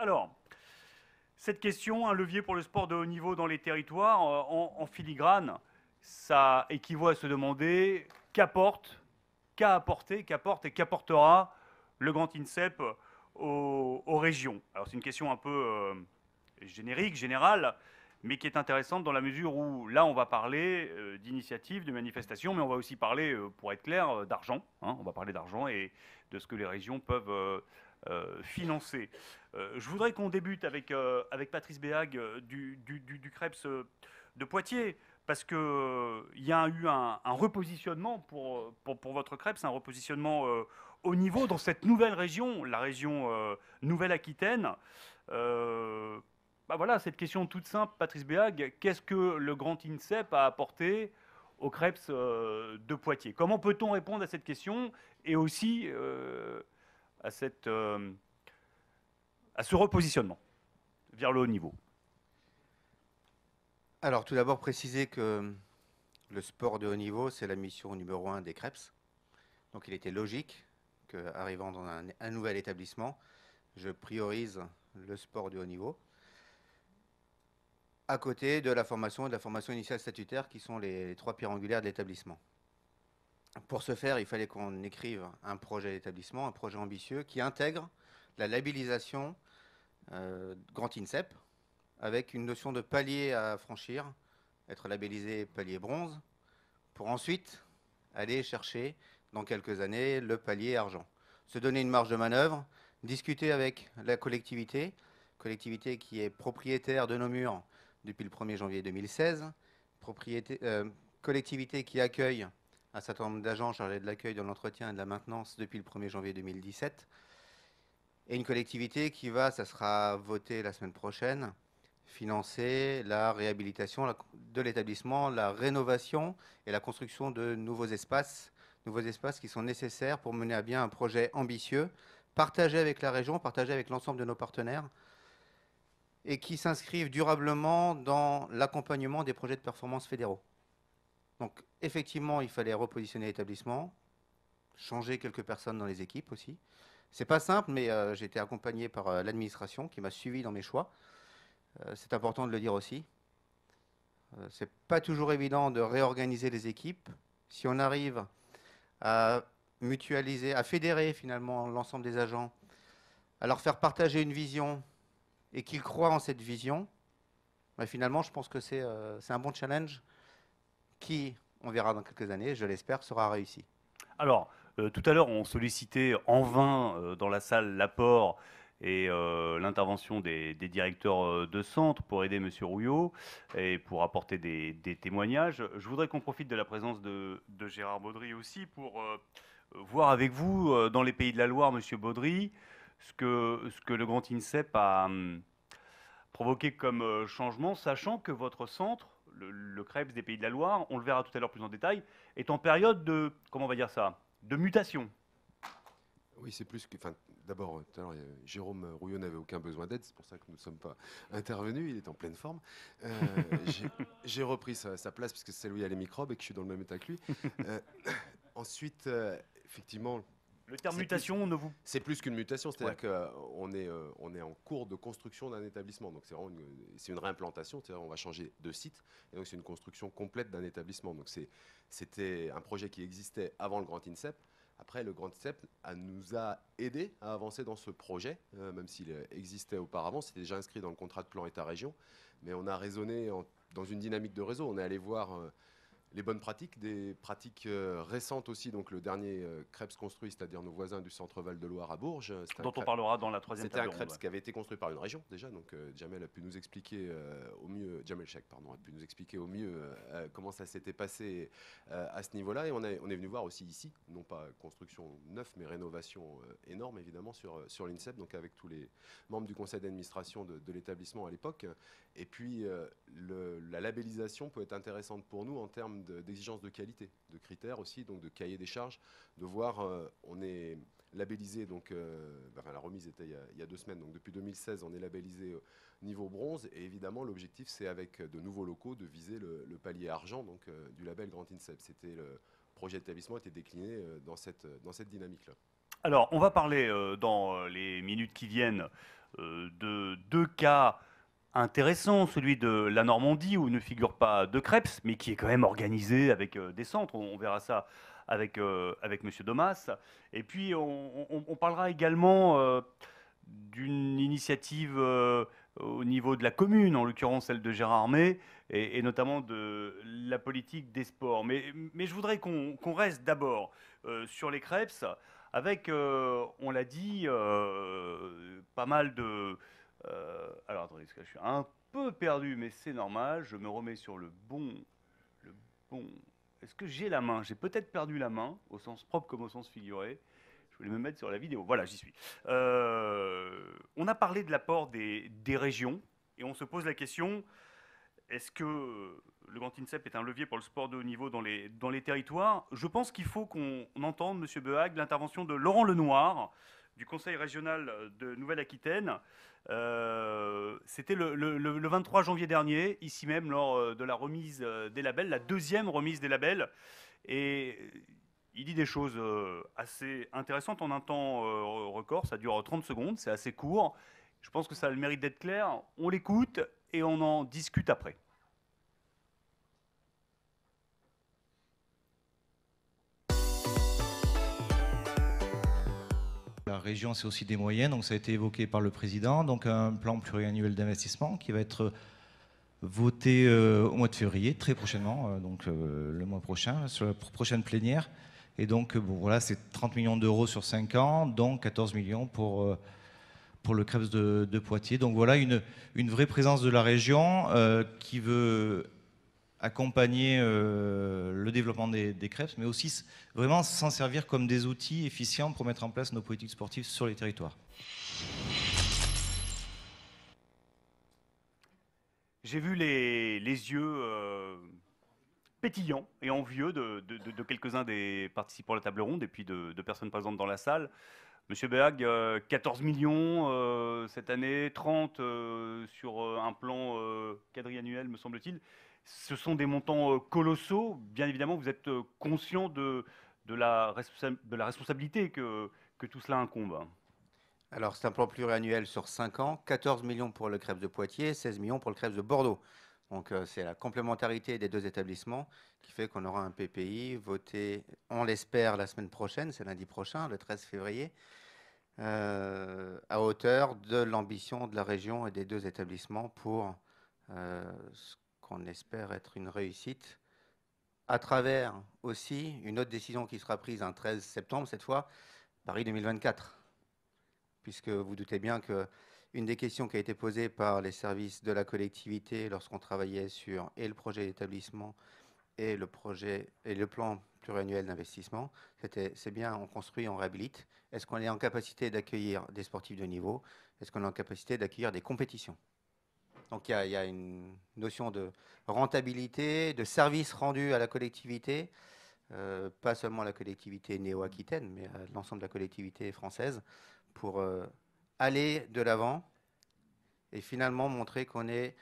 Alors, cette question, un levier pour le sport de haut niveau dans les territoires, euh, en, filigrane, ça équivaut à se demander qu'apporte, qu'a apporté, qu'apporte et qu'apportera le Grand INSEP aux, régions. Alors c'est une question un peu euh, générique, générale, mais qui est intéressante dans la mesure où là on va parler euh, d'initiatives, de manifestations, mais on va aussi parler, pour être clair, d'argent. Hein. on va parler d'argent et de ce que les régions peuvent financer. Euh, je voudrais qu'on débute avec, euh, Patrice Béag du, du, de Poitiers parce qu'il y a eu un, repositionnement pour, votre CREPS, un repositionnement au niveau dans cette nouvelle région, la région Nouvelle-Aquitaine. bah voilà, cette question toute simple, Patrice Béag, qu'est-ce que le grand INSEP a apporté au CREPS de Poitiers? Comment peut-on répondre à cette question? Et aussi, euh, à ce repositionnement vers le haut niveau Alors, tout d'abord, préciser que le sport de haut niveau, c'est la mission numéro un des CREPS. Donc, il était logique qu'arrivant dans un, nouvel établissement, je priorise le sport de haut niveau à côté de la formation et de la formation initiale statutaire qui sont les trois pierres angulaires de l'établissement. Pour ce faire, il fallait qu'on écrive un projet d'établissement, un projet ambitieux qui intègre la labellisation euh, Grand INSEP avec une notion de palier à franchir, être labellisé palier bronze, pour ensuite aller chercher dans quelques années le palier argent. Se donner une marge de manœuvre, discuter avec la collectivité, collectivité qui est propriétaire de nos murs depuis le 1er janvier 2016, euh, collectivité qui accueille un certain nombre d'agents chargés de l'accueil, de l'entretien et de la maintenance depuis le 1er janvier 2017. Et une collectivité qui va, ça sera voté la semaine prochaine, financer la réhabilitation de l'établissement, la rénovation et la construction de nouveaux espaces, nouveaux espaces qui sont nécessaires pour mener à bien un projet ambitieux, partagé avec la région, partagé avec l'ensemble de nos partenaires, et qui s'inscrivent durablement dans l'accompagnement des projets de performance fédéraux. Donc effectivement, il fallait repositionner l'établissement, changer quelques personnes dans les équipes aussi. C'est pas simple, mais euh, j'ai été accompagné par euh, l'administration qui m'a suivi dans mes choix. Euh, c'est important de le dire aussi. c'est pas toujours évident de réorganiser les équipes. Si on arrive à mutualiser, à fédérer finalement l'ensemble des agents, à leur faire partager une vision et qu'ils croient en cette vision, bah, finalement, je pense que c'est un bon challenge qui, on verra dans quelques années, je l'espère, sera réussi. Alors, euh, tout à l'heure, on sollicitait en vain euh, dans la salle l'apport et euh, l'intervention des, directeurs de centre pour aider M. Rouillot et pour apporter des, témoignages. Je voudrais qu'on profite de la présence de, Gérard Baudry aussi pour voir avec vous, dans les pays de la Loire, M. Baudry, ce que, le Grand INSEP a hum, provoqué comme changement, sachant que votre centre le, le des Pays de la Loire, on le verra tout à l'heure plus en détail, est en période de, comment on va dire ça, de mutation. Oui, c'est plus que. Enfin, D'abord, Jérôme Rouillot n'avait aucun besoin d'aide, c'est pour ça que nous ne sommes pas intervenus, il est en pleine forme. Euh, j'ai repris sa, place, puisque c'est lui à les microbes et que je suis dans le même état que lui. Euh, ensuite, euh, effectivement, le terme mutation ne vous. C'est plus qu'une mutation, c'est-à-dire qu'on est, euh, on est en cours de construction d'un établissement. Donc c'est vraiment une, une réimplantation, c'est-à-dire on va changer de site. Et donc c'est une construction complète d'un établissement. Donc c'était un projet qui existait avant le Grand INSEP. Après, le Grand INSEP nous a aidé à avancer dans ce projet, euh, même s'il existait auparavant. C'était déjà inscrit dans le contrat de plan État-région. Mais on a raisonné dans une dynamique de réseau. On est allé voir. Euh, les bonnes pratiques, des pratiques euh, récentes aussi. Donc le dernier euh, CREPS construit, c'est-à-dire nos voisins du centre Val de Loire à Bourges. Dont on parlera dans la troisième C'était un CREPS qui avait été construit par une région déjà. Donc euh, Jamel a pu nous expliquer au mieux, Jamel Chek, pardon, a pu nous expliquer au mieux comment ça s'était passé à ce niveau-là. Et on, on est venu voir aussi ici, non pas construction neuve, mais rénovation énorme évidemment sur, sur l'INSEP, donc avec tous les membres du conseil d'administration de, de l'établissement à l'époque. Et puis le, la labellisation peut être intéressante pour nous en termes d'exigences de, qualité, de critères aussi, donc de cahier des charges, de voir, euh, on est labellisé, donc euh, la remise était il y, a, deux semaines, donc depuis 2016 on est labellisé niveau bronze, et évidemment l'objectif c'est avec de nouveaux locaux de viser le, palier argent, donc euh, du label Grand INSEP. C'était le projet d'établissement était décliné dans cette, dans cette dynamique-là. Alors, on va parler dans les minutes qui viennent de deux cas intéressants, celui de la Normandie où ne figure pas de Krebs, mais qui est quand même organisé avec des centres. On, verra ça avec, avec M. Domas. Et puis, on, parlera également d'une initiative au niveau de la commune, en l'occurrence celle de Gérard May, et, notamment de la politique des sports. Mais, mais je voudrais qu'on reste d'abord euh, sur les crêpes, avec, euh, on l'a dit, euh, pas mal de... alors attendez, je suis un peu perdu, mais c'est normal, je me remets sur le bon... Le bon Est-ce que j'ai la main? J'ai peut-être perdu la main, au sens propre comme au sens figuré voulais me mettre sur la vidéo. Voilà, j'y suis. Euh, on a parlé de l'apport des, des, régions et on se pose la question est-ce que le Grand INSEP est un levier pour le sport de haut niveau dans les, dans les territoires? Je pense qu'il faut qu'on entende, M. Behag, l'intervention de Laurent Lenoir du Conseil régional de Nouvelle-Aquitaine. Euh, c'était le, le, le, 23 janvier dernier, ici même, lors de la remise des labels, la deuxième remise des labels. Et il dit des choses euh, assez intéressantes en un temps euh, record. Ça dure 30 secondes, c'est assez court. Je pense que ça a le mérite d'être clair. On l'écoute et on en discute après. La région, c'est aussi des moyens, donc ça a été évoqué par le président. Donc un plan pluriannuel d'investissement qui va être voté euh, au mois de février, très prochainement, donc le mois prochain, sur la prochaine plénière. Et donc, bon, voilà, c'est 30 millions d'euros sur 5 ans, dont 14 millions pour, euh, pour le Krebs de, Poitiers. Donc voilà une, une vraie présence de la région euh, qui veut accompagner euh, le développement des, des Krebs, mais aussi vraiment s'en servir comme des outils efficients pour mettre en place nos politiques sportives sur les territoires. J'ai vu les, yeux pétillant et envieux de, quelques-uns des participants à la table ronde et puis de, personnes présentes dans la salle. Monsieur Béag, 14 euh, millions euh, cette année, 30 euh, sur un plan quadriannuel, me semble-t-il. Ce sont des montants colossaux. Bien évidemment, vous êtes conscient de, la, responsabilité que, tout cela incombe. Alors, c'est un plan pluriannuel sur 5 ans, 14 millions pour le Crêpes de Poitiers, 16 millions pour le Crêpes de Bordeaux. Donc euh, c'est la complémentarité des deux établissements qui fait qu'on aura un PPI voté, on l'espère, la semaine prochaine, c'est lundi prochain, le 13 février, euh, à hauteur de l'ambition de la région et des deux établissements pour euh, qu'on espère être une réussite, à travers aussi une autre décision qui sera prise un 13 septembre, cette fois, Paris 2024. Puisque vous doutez bien que une des questions qui a été posée par les services de la collectivité lorsqu'on travaillait sur et le projet d'établissement et le et le plan pluriannuel d'investissement, c'était c'est bien on construit, on réhabilite. Est-ce qu'on est en capacité d'accueillir des sportifs de niveau? Est-ce qu'on est en capacité d'accueillir des compétitions? Donc il y, a, une notion de rentabilité, de service rendu à la collectivité, euh, pas seulement à la collectivité néo-aquitaine, mais à l'ensemble de la collectivité française, pour euh, aller de l'avant et finalement montrer qu'on est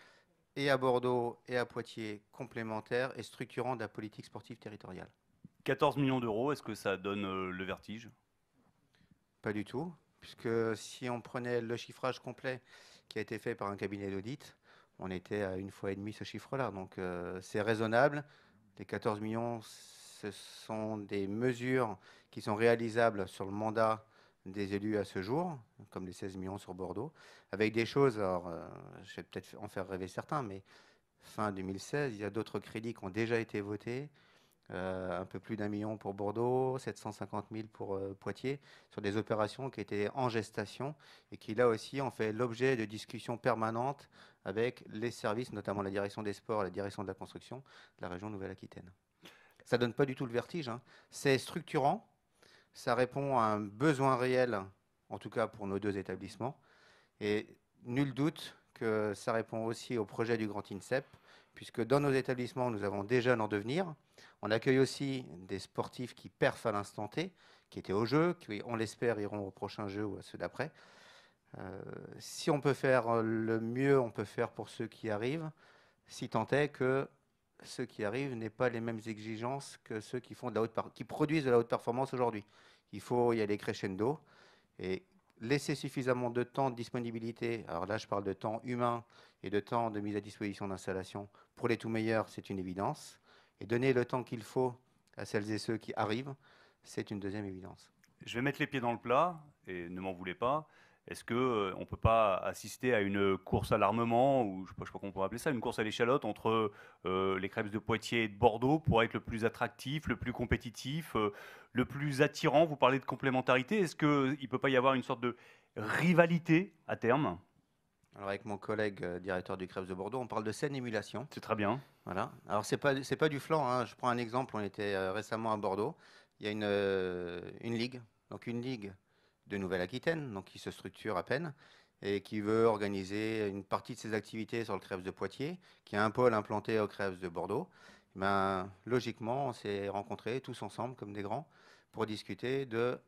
et à Bordeaux et à Poitiers complémentaires et structurants de la politique sportive territoriale. 14 millions d'euros, est-ce que ça donne euh, le vertige? Pas du tout, puisque si on prenait le chiffrage complet qui a été fait par un cabinet d'audit, on était à une fois et demie ce chiffre-là. Donc euh, c'est raisonnable. Les 14 millions, ce sont des mesures qui sont réalisables sur le mandat des élus à ce jour, comme les 16 millions sur Bordeaux, avec des choses, alors euh, je vais peut-être en faire rêver certains, mais fin 2016, il y a d'autres crédits qui ont déjà été votés, un peu plus d'un million pour Bordeaux, 750 000 pour euh, Poitiers, sur des opérations qui étaient en gestation et qui là aussi ont fait l'objet de discussions permanentes avec les services, notamment la direction des sports, la direction de la construction de la région Nouvelle-Aquitaine. Ça donne pas du tout le vertige, hein. c'est structurant, ça répond à un besoin réel, en tout cas pour nos deux établissements. Et nul doute que ça répond aussi au projet du Grand INSEP, puisque dans nos établissements, nous avons des jeunes en devenir. On accueille aussi des sportifs qui perfent à l'instant T, qui étaient au jeu, qui, on l'espère, iront au prochain jeu ou à ceux d'après. Euh, si on peut faire le mieux, on peut faire pour ceux qui arrivent, si tant est que ceux qui arrivent n'aient pas les mêmes exigences que ceux qui, font de la haute qui produisent de la haute performance aujourd'hui. Il faut y aller crescendo. Et laisser suffisamment de temps de disponibilité, alors là je parle de temps humain et de temps de mise à disposition d'installation pour les tout meilleurs, c'est une évidence. Et donner le temps qu'il faut à celles et ceux qui arrivent, c'est une deuxième évidence. Je vais mettre les pieds dans le plat, et ne m'en voulez pas. Est-ce qu'on euh, ne peut pas assister à une course à l'armement, ou je ne sais pas, comment on pourrait appeler ça, une course à l'échalote entre euh, les crêpes de Poitiers et de Bordeaux pour être le plus attractif, le plus compétitif, euh, le plus attirant? Vous parlez de complémentarité. Est-ce qu'il ne peut pas y avoir une sorte de rivalité à terme? Alors avec mon collègue directeur du Crêpes de Bordeaux, on parle de scène émulation. C'est très bien. Voilà. Alors c'est pas c'est pas du flanc. Hein. Je prends un exemple. On était récemment à Bordeaux. Il y a une, une ligue, donc une ligue de Nouvelle-Aquitaine, donc qui se structure à peine et qui veut organiser une partie de ses activités sur le Crèves de Poitiers, qui a un pôle implanté au Crèves de Bordeaux, ben, logiquement, on s'est rencontrés tous ensemble, comme des grands, pour discuter de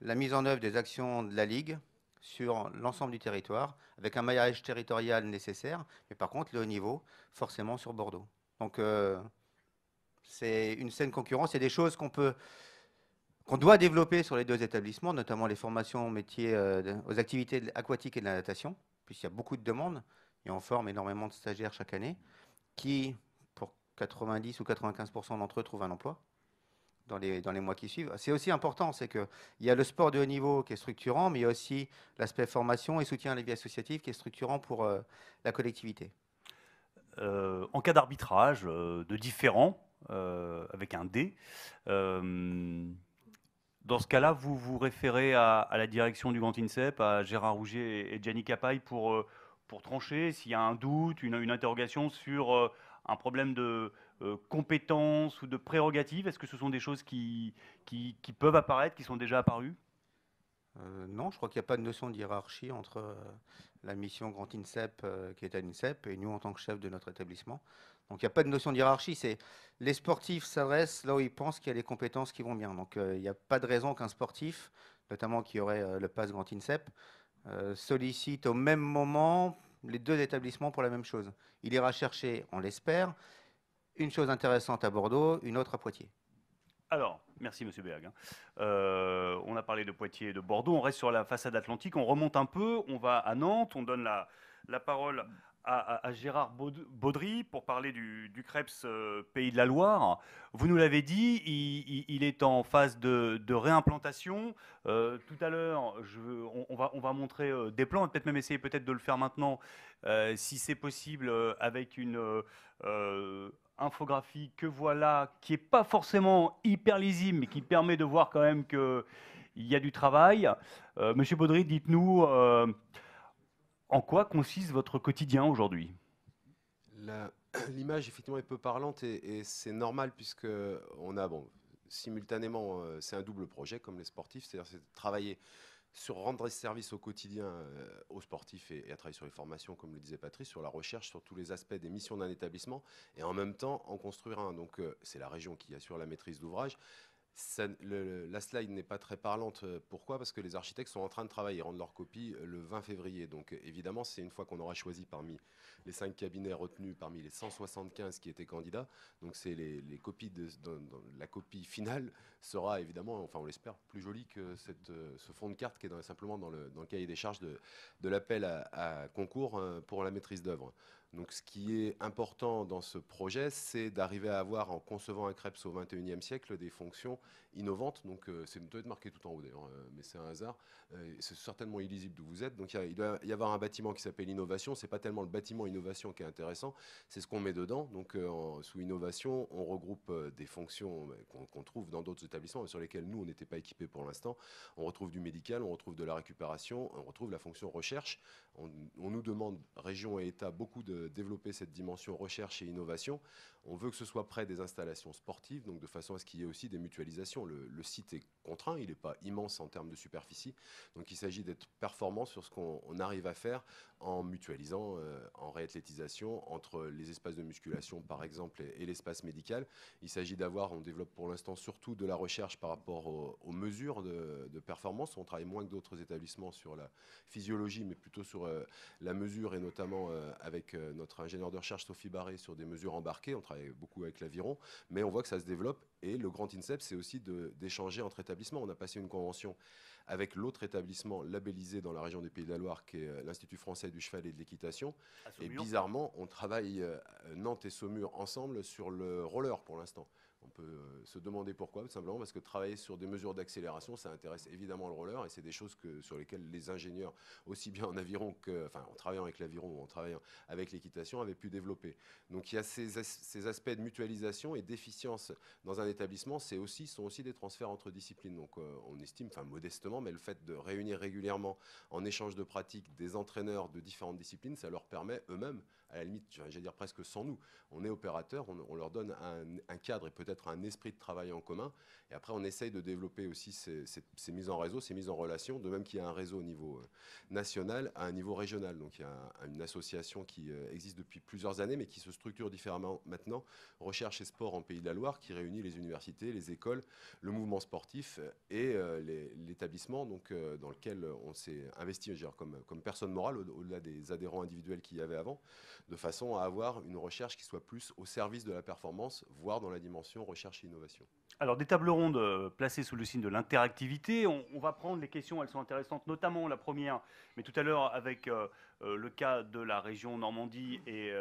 la mise en œuvre des actions de la Ligue sur l'ensemble du territoire, avec un maillage territorial nécessaire, mais par contre, le haut niveau, forcément sur Bordeaux. Donc, euh, c'est une saine concurrence. Il y a des choses qu'on peut qu'on doit développer sur les deux établissements, notamment les formations aux métiers, euh, aux activités aquatiques et de la natation, puisqu'il y a beaucoup de demandes, et on forme énormément de stagiaires chaque année, qui, pour 90 ou 95% d'entre eux, trouvent un emploi dans les, dans les mois qui suivent. C'est aussi important, c'est qu'il y a le sport de haut niveau qui est structurant, mais il y a aussi l'aspect formation et soutien à la vie associative qui est structurant pour euh, la collectivité. Euh, en cas d'arbitrage, de différents, avec un D, dans ce cas-là, vous vous référez à, la direction du Grand INSEP, à Gérard Rouget et Gianni Capaille pour, euh, pour trancher s'il y a un doute, une, interrogation sur euh, un problème de euh, compétence ou de prérogative. Est-ce que ce sont des choses qui, qui, peuvent apparaître, qui sont déjà apparues? Non, je crois qu'il n'y a pas de notion de hiérarchie entre la mission Grand INSEP qui est à l'INSEP et nous en tant que chef de notre établissement. Donc il n'y a pas de notion de hiérarchie. C'est les sportifs s'adressent là où ils pensent qu'il y a les compétences qui vont bien. Donc euh, il n'y a pas de raison qu'un sportif, notamment qui aurait euh, le pass Grand INSEP, euh, sollicite au même moment les deux établissements pour la même chose. Il ira chercher, on l'espère, une chose intéressante à Bordeaux, une autre à Poitiers. Alors, merci Monsieur Berg. Hein. on a parlé de Poitiers et de Bordeaux. On reste sur la façade atlantique. On remonte un peu. On va à Nantes. On donne la, la parole à, Gérard Baudry pour parler du, du Krebs euh, Pays de la Loire. Vous nous l'avez dit, il, est en phase de, réimplantation. Euh, tout à l'heure, on, va, on va montrer euh, des plans, peut-être même essayer peut-être de le faire maintenant, si c'est possible, avec une infographie que voilà, qui n'est pas forcément hyper lisible, mais qui permet de voir quand même qu'il y a du travail. Monsieur Baudry, dites-nous en quoi consiste votre quotidien aujourd'hui? L'image, effectivement, est peu parlante et, c'est normal puisque on a, bon, simultanément, euh, c'est un double projet comme les sportifs, c'est-à-dire c'est travailler sur rendre service au quotidien euh, aux sportifs et, à travailler sur les formations, comme le disait Patrice, sur la recherche, sur tous les aspects des missions d'un établissement, et en même temps en construire un. Donc euh, c'est la région qui assure la maîtrise d'ouvrage, la slide n'est pas très parlante. Euh, pourquoi? Parce que les architectes sont en train de travailler, rendre leur copie le 20 février. Donc évidemment, c'est une fois qu'on aura choisi parmi les cinq cabinets retenus, parmi les 175 qui étaient candidats. Donc c'est les, copies de, la copie finale sera évidemment, enfin on l'espère, plus jolie que cette, ce fond de carte qui est simplement dans le, cahier des charges de, l'appel à, concours pour la maîtrise d'œuvre. Donc ce qui est important dans ce projet, c'est d'arriver à avoir, en concevant un CREPS au XXIe siècle, des fonctions innovantes. Donc euh, c'est doit être marqué tout en haut d'ailleurs, euh, mais c'est un hasard. Euh, c'est certainement illisible d'où vous êtes. Donc il, doit y avoir un bâtiment qui s'appelle innovation. C'est pas tellement le bâtiment innovation qui est intéressant, c'est ce qu'on met dedans. Donc sous innovation, on regroupe des fonctions qu'on trouve dans d'autres sur lesquels nous on n'était pas équipés pour l'instant. On retrouve du médical, on retrouve de la récupération, on retrouve la fonction recherche. On nous demande, région et État, beaucoup de développer cette dimension recherche et innovation. On veut que ce soit près des installations sportives, donc de façon à ce qu'il y ait aussi des mutualisations. Le, site est contraint, il n'est pas immense en termes de superficie, donc il s'agit d'être performant sur ce qu'on arrive à faire en mutualisant, en réathlétisation entre les espaces de musculation par exemple et, l'espace médical. Il s'agit d'avoir, on développe pour l'instant surtout de la recherche par rapport aux, mesures de, performance. On travaille moins que d'autres établissements sur la physiologie, mais plutôt sur la mesure et notamment avec notre ingénieur de recherche Sophie Barré sur des mesures embarquées. Beaucoup avec l'aviron, mais on voit que ça se développe et le grand INSEP, c'est aussi d'échanger entre établissements. On a passé une convention avec l'autre établissement labellisé dans la région des Pays de la Loire, qui est euh, l'Institut français du cheval et de l'équitation. Et bizarrement, on travaille euh, Nantes et Saumur ensemble sur le roller pour l'instant. On peut euh, se demander pourquoi, simplement parce que travailler sur des mesures d'accélération, ça intéresse évidemment le roller et c'est des choses que, sur lesquelles les ingénieurs, aussi bien en aviron que, en travaillant avec l'aviron ou en travaillant avec l'équitation, avaient pu développer. Donc il y a ces, aspects de mutualisation et d'efficience dans un établissement, c'est aussi, sont aussi des transferts entre disciplines. Donc euh, on estime, enfin modestement, mais le fait de réunir régulièrement en échange de pratiques des entraîneurs de différentes disciplines, ça leur permet eux-mêmes à la limite, j'allais dire presque sans nous. On est opérateur, on, leur donne un, cadre et peut-être un esprit de travail en commun. Et après, on essaye de développer aussi ces, mises en réseau, ces mises en relation, de même qu'il y a un réseau au niveau euh, national, à un niveau régional. Donc il y a une association qui euh, existe depuis plusieurs années, mais qui se structure différemment maintenant, Recherche et Sport en Pays de la Loire, qui réunit les universités, les écoles, le mouvement sportif et euh, l'établissement donc, dans lequel on s'est investi comme, comme personne morale, au-delà des adhérents individuels qu'il y avait avant de façon à avoir une recherche qui soit plus au service de la performance, voire dans la dimension recherche et innovation. Alors, des tables rondes euh, placées sous le signe de l'interactivité. On, va prendre les questions, elles sont intéressantes, notamment la première, mais tout à l'heure avec euh, euh, le cas de la région Normandie et,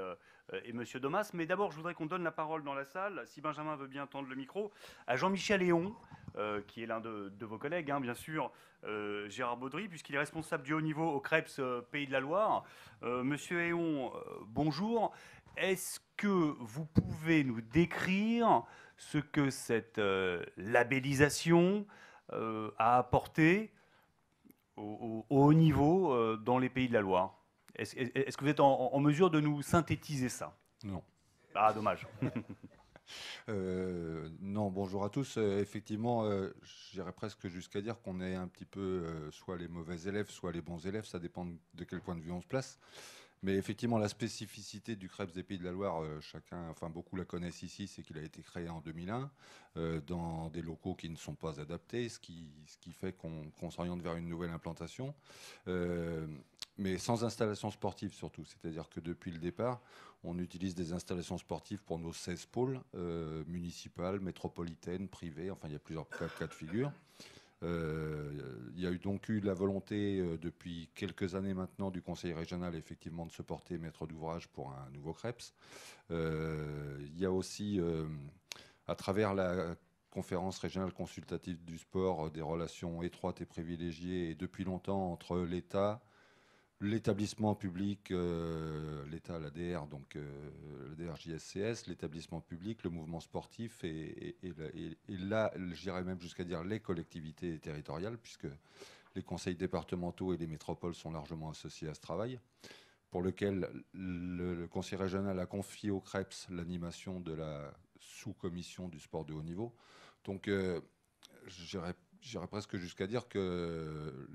et Monsieur Domas. Mais d'abord, je voudrais qu'on donne la parole dans la salle, si Benjamin veut bien tendre le micro, à Jean-Michel Léon, qui est l'un de, vos collègues, hein, bien sûr, Gérard Baudry, puisqu'il est responsable du haut niveau au CREPS Pays de la Loire. Monsieur Léon, bonjour. Est-ce que vous pouvez nous décrire ce que cette euh, labellisation euh, a apporté au, haut niveau euh, dans les pays de la Loire? Est-ce que vous êtes en, mesure de nous synthétiser ça? Non. Ah, dommage. non, bonjour à tous. effectivement, j'irais presque jusqu'à dire qu'on est un petit peu soit les mauvais élèves, soit les bons élèves. Ça dépend de quel point de vue on se place. Mais effectivement, la spécificité du Krebs des Pays de la Loire, euh, chacun, enfin beaucoup la connaissent ici, c'est qu'il a été créé en 2001 euh, dans des locaux qui ne sont pas adaptés, ce qui, fait qu'on s'oriente vers une nouvelle implantation, euh, mais sans installation sportive surtout. C'est-à-dire que depuis le départ, on utilise des installations sportives pour nos 16 pôles municipales, métropolitaines, privées, enfin il y a plusieurs cas de figure. Euh, il y a eu donc eu la volonté euh, depuis quelques années maintenant du Conseil régional effectivement de se porter maître d'ouvrage pour un nouveau CREPS. Euh, il y a aussi, à travers la conférence régionale consultative du sport, des relations étroites et privilégiées depuis longtemps entre l'État, l'établissement public, euh, l'État, l'ADR, donc euh, l'ADR JSCS, l'établissement public, le mouvement sportif et, là, j'irais même jusqu'à dire les collectivités territoriales, puisque les conseils départementaux et les métropoles sont largement associés à ce travail, pour lequel le, conseil régional a confié au CREPS l'animation de la sous-commission du sport de haut niveau. Donc, euh, j'irais j'irais presque jusqu'à dire que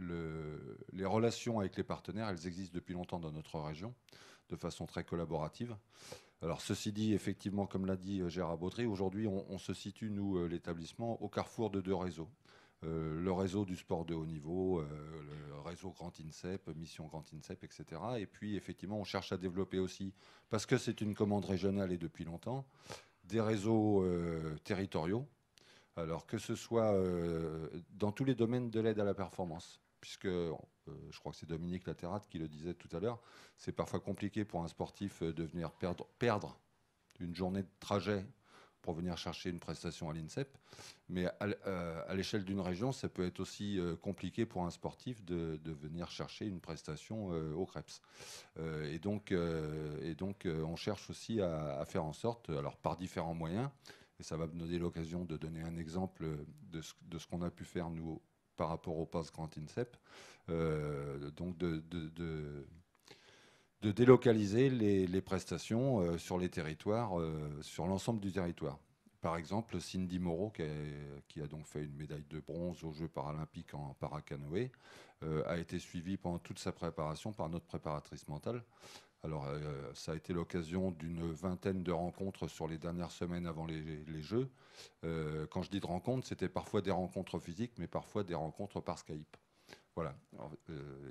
les relations avec les partenaires, elles existent depuis longtemps dans notre région, de façon très collaborative. Alors ceci dit, effectivement, comme l'a dit euh, Gérard Baudry, aujourd'hui on, se situe, nous, euh, l'établissement, au carrefour de deux réseaux. Euh, le réseau du sport de haut niveau, le réseau Grand INSEP, Mission Grand INSEP, etc. Et puis effectivement, on cherche à développer aussi, parce que c'est une commande régionale et depuis longtemps, des réseaux territoriaux alors que ce soit euh, dans tous les domaines de l'aide à la performance, puisque euh, je crois que c'est Dominique Laterate qui le disait tout à l'heure, c'est parfois compliqué pour un sportif euh, de venir perdre, une journée de trajet pour venir chercher une prestation à l'INSEP. Mais à, l'échelle d'une région, ça peut être aussi compliqué pour un sportif de, venir chercher une prestation au CREPS. et donc, et donc on cherche aussi à, faire en sorte, alors par différents moyens, et ça va me donner l'occasion de donner un exemple de ce, qu'on a pu faire, nous, par rapport au post Grand INSEP. Euh, donc, de, délocaliser les, prestations euh, sur les territoires, euh, sur l'ensemble du territoire. par exemple, Cindy Moreau, qui a, donc fait une médaille de bronze aux Jeux paralympiques en paracanoë, a été suivie pendant toute sa préparation par notre préparatrice mentale. Alors, euh, ça a été l'occasion d'une vingtaine de rencontres sur les dernières semaines avant les, Jeux. Euh, quand je dis de rencontres, c'était parfois des rencontres physiques, mais parfois des rencontres par Skype. Voilà.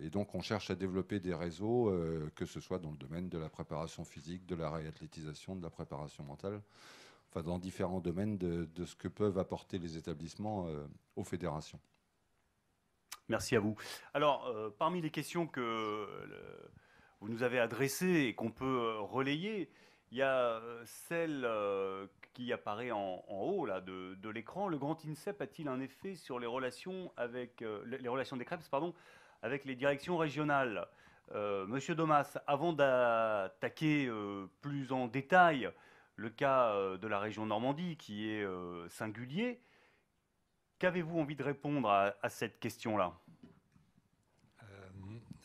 et donc, on cherche à développer des réseaux, que ce soit dans le domaine de la préparation physique, de la réathlétisation, de la préparation mentale enfin, dans différents domaines de, ce que peuvent apporter les établissements euh, aux fédérations. Merci à vous. Alors, euh, parmi les questions que vous nous avez adressées et qu'on peut euh, relayer, il y a celle qui apparaît en, haut là, de, l'écran. Le grand INSEP a-t-il un effet sur les relations, avec, les relations des CREPS pardon, avec les directions régionales? Monsieur Domas, avant d'attaquer plus en détail le cas euh, de la région Normandie qui est euh, singulier. Qu'avez-vous envie de répondre à, cette question-là? euh,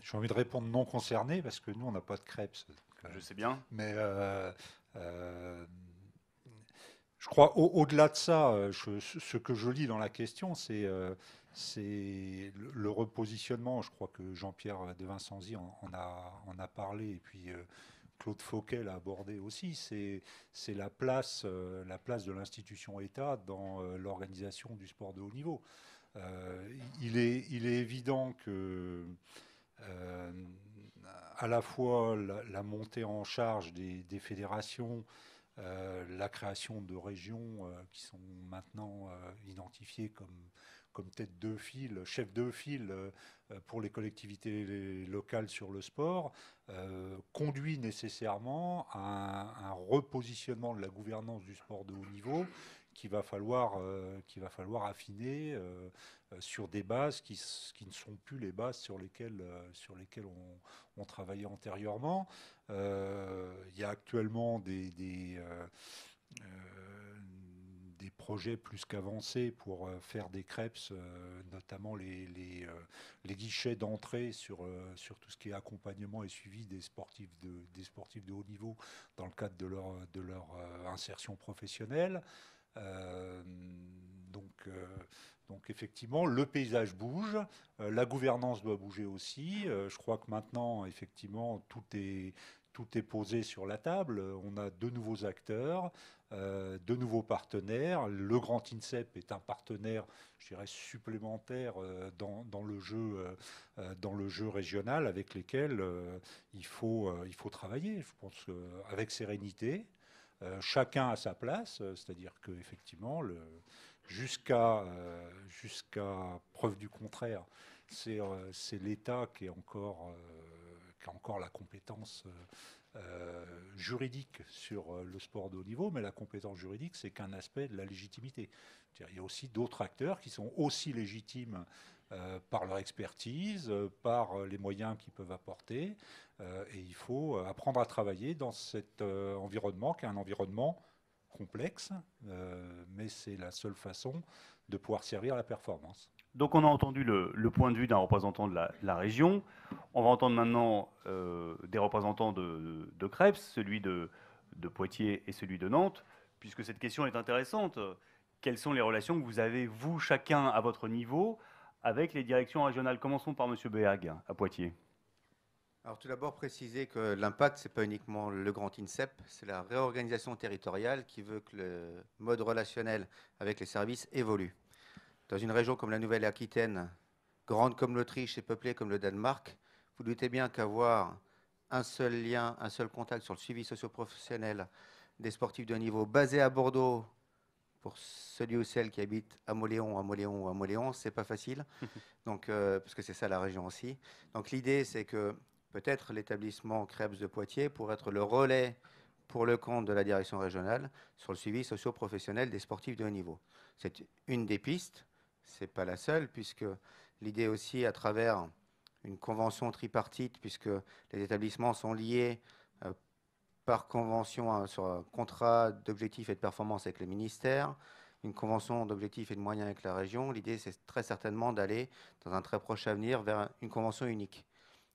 J'ai envie de répondre non concerné parce que nous, on n'a pas de crêpes. Je sais bien. Mais je crois, au-delà de ça, ce que je lis dans la question, c'est le, repositionnement. Je crois que Jean-Pierre de Vincenzi en, a, en, a, parlé. Et puis Claude Fauquet l'a abordé aussi, c'est la place, euh, la place de l'institution État dans euh, l'organisation du sport de haut niveau. Euh, il, est, il, est, évident que à la fois la, montée en charge des, fédérations, la création de régions qui sont maintenant identifiées comme tête de fil, chef de file euh, pour les collectivités locales sur le sport, euh, conduit nécessairement à un, repositionnement de la gouvernance du sport de haut niveau qu'il va falloir, euh, va falloir affiner sur des bases qui, qui, ne sont plus les bases sur lesquelles, sur lesquelles on, travaillait antérieurement. Il y a actuellement des, des projets plus qu'avancés pour euh, faire des crêpes, euh, notamment les, les, euh, les guichets d'entrée sur, sur tout ce qui est accompagnement et suivi des sportifs de, des sportifs de haut niveau dans le cadre de leur, de leur insertion professionnelle. Donc, donc effectivement, le paysage bouge, la gouvernance doit bouger aussi. je crois que maintenant, effectivement, tout est, tout est posé sur la table. On a de nouveaux acteurs, euh, de nouveaux partenaires. Le Grand INSEP est un partenaire, je dirais, supplémentaire euh, dans, le jeu, euh, dans le jeu régional avec lesquels il, faut, il faut travailler, je pense, avec sérénité. Chacun à sa place, c'est-à-dire qu'effectivement, jusqu'à jusqu'à preuve du contraire, c'est l'État qui, a encore la compétence euh, juridique sur euh, le sport de haut niveau, mais la compétence juridique, c'est qu'un aspect de la légitimité. Il y a aussi d'autres acteurs qui sont aussi légitimes euh, par leur expertise, par les moyens qu'ils peuvent apporter. Et il faut apprendre à travailler dans cet environnement qui est un environnement complexe, mais c'est la seule façon de pouvoir servir la performance. Donc on a entendu le, point de vue d'un représentant de la, région. On va entendre maintenant euh, des représentants de, de, Krebs, celui de, Poitiers et celui de Nantes, puisque cette question est intéressante. Quelles sont les relations que vous avez, vous, chacun, à votre niveau, avec les directions régionales? Commençons par M. Béag, à Poitiers. Alors tout d'abord, préciser que l'impact, ce n'est pas uniquement le grand INSEP, c'est la réorganisation territoriale qui veut que le mode relationnel avec les services évolue. Dans une région comme la Nouvelle-Aquitaine, grande comme l'Autriche et peuplée comme le Danemark, vous doutez bien qu'avoir un seul lien, un seul contact sur le suivi socio-professionnel des sportifs de niveau basé à Bordeaux pour celui ou celle qui habite à Moléon, à Moléon ou à Moléon, c'est pas facile. Donc, euh, parce que c'est ça la région aussi. Donc l'idée, c'est que peut-être l'établissement Krebs de Poitiers pourrait être le relais pour le compte de la direction régionale sur le suivi socio-professionnel des sportifs de haut niveau. C'est une des pistes. Ce n'est pas la seule, puisque l'idée aussi, à travers une convention tripartite, puisque les établissements sont liés euh, par convention hein, sur un contrat d'objectifs et de performance avec le ministère, une convention d'objectifs et de moyens avec la région. L'idée, c'est très certainement d'aller, dans un très proche avenir, vers une convention unique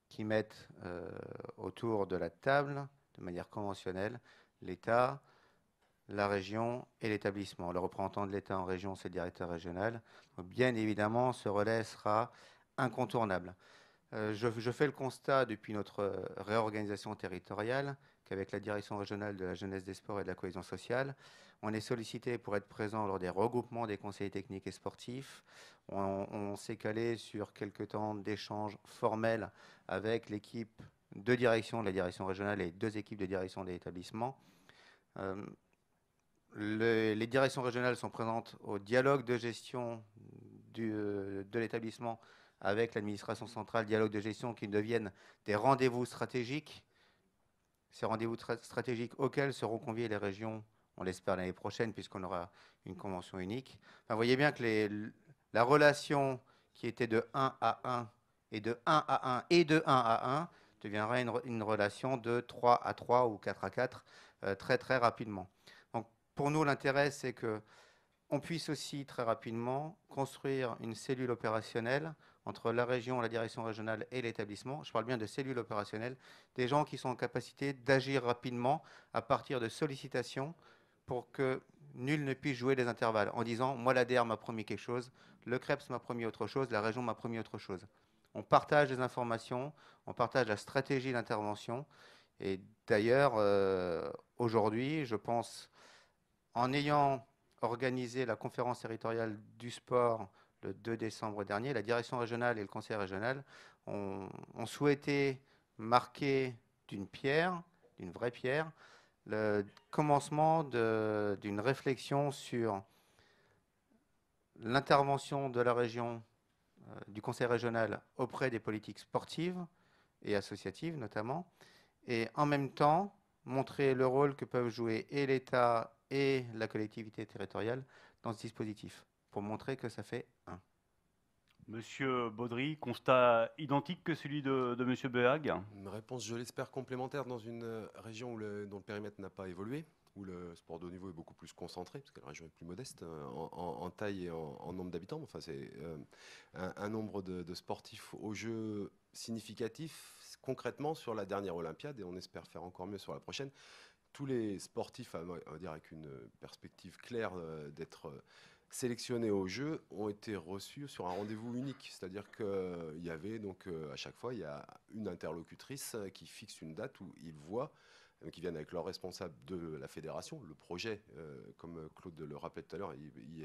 qui mette euh, autour de la table, de manière conventionnelle, l'État, la région et l'établissement. Le représentant de l'État en région, c'est le directeur régional. bien évidemment, ce relais sera incontournable. Euh, je, fais le constat depuis notre réorganisation territoriale qu'avec la direction régionale de la jeunesse des sports et de la cohésion sociale, on est sollicité pour être présent lors des regroupements des conseillers techniques et sportifs. On, s'est calé sur quelques temps d'échanges formels avec l'équipe de direction de la direction régionale et deux équipes de direction des établissements. Euh, les directions régionales sont présentes au dialogue de gestion de l'établissement avec l'administration centrale, dialogue de gestion qui deviennent des rendez-vous stratégiques. Ces rendez-vous stratégiques auxquels seront conviées les régions, on l'espère l'année prochaine, puisqu'on aura une convention unique. vous voyez bien que la relation qui était de 1 à 1 et de 1 à 1 et de 1 à 1 deviendra une, relation de 3 à 3 ou 4 à 4 euh, très très rapidement. Donc pour nous, l'intérêt, c'est que on puisse aussi très rapidement construire une cellule opérationnelle entre la région, la direction régionale et l'établissement. Je parle bien de cellules opérationnelles, des gens qui sont en capacité d'agir rapidement à partir de sollicitations pour que nul ne puisse jouer des intervalles en disant moi l'ADR m'a promis quelque chose, le CREPS m'a promis autre chose, la région m'a promis autre chose. On partage les informations, on partage la stratégie d'intervention. Et d'ailleurs, euh, aujourd'hui, je pense, en ayant organisé la conférence territoriale du sport le 2 décembre dernier, la direction régionale et le conseil régional ont, souhaité marquer d'une pierre, d'une vraie pierre, le commencement d'une réflexion sur l'intervention de la région, euh, du conseil régional auprès des politiques sportives et associatives notamment, et en même temps montrer le rôle que peuvent jouer et l'État et la collectivité territoriale dans ce dispositif pour montrer que ça fait un. Monsieur Baudry, constat identique que celui de, Monsieur Behag Une réponse, je l'espère, complémentaire dans une euh, région dont le périmètre n'a pas évolué, où le sport de haut niveau est beaucoup plus concentré, parce que la région est plus modeste euh, en, taille et en, nombre d'habitants. Enfin, c'est euh, un, nombre de, sportifs au jeu significatif, concrètement, sur la dernière Olympiade, et on espère faire encore mieux sur la prochaine. Tous les sportifs, on va dire avec une perspective claire d'être sélectionnés au jeu ont été reçus sur un rendez-vous unique. C'est-à-dire qu'il y avait donc euh, à chaque fois, il y a une interlocutrice qui fixe une date où ils voient euh, qui viennent avec leur responsable de la fédération. Le projet, euh, comme Claude le rappelait tout à l'heure,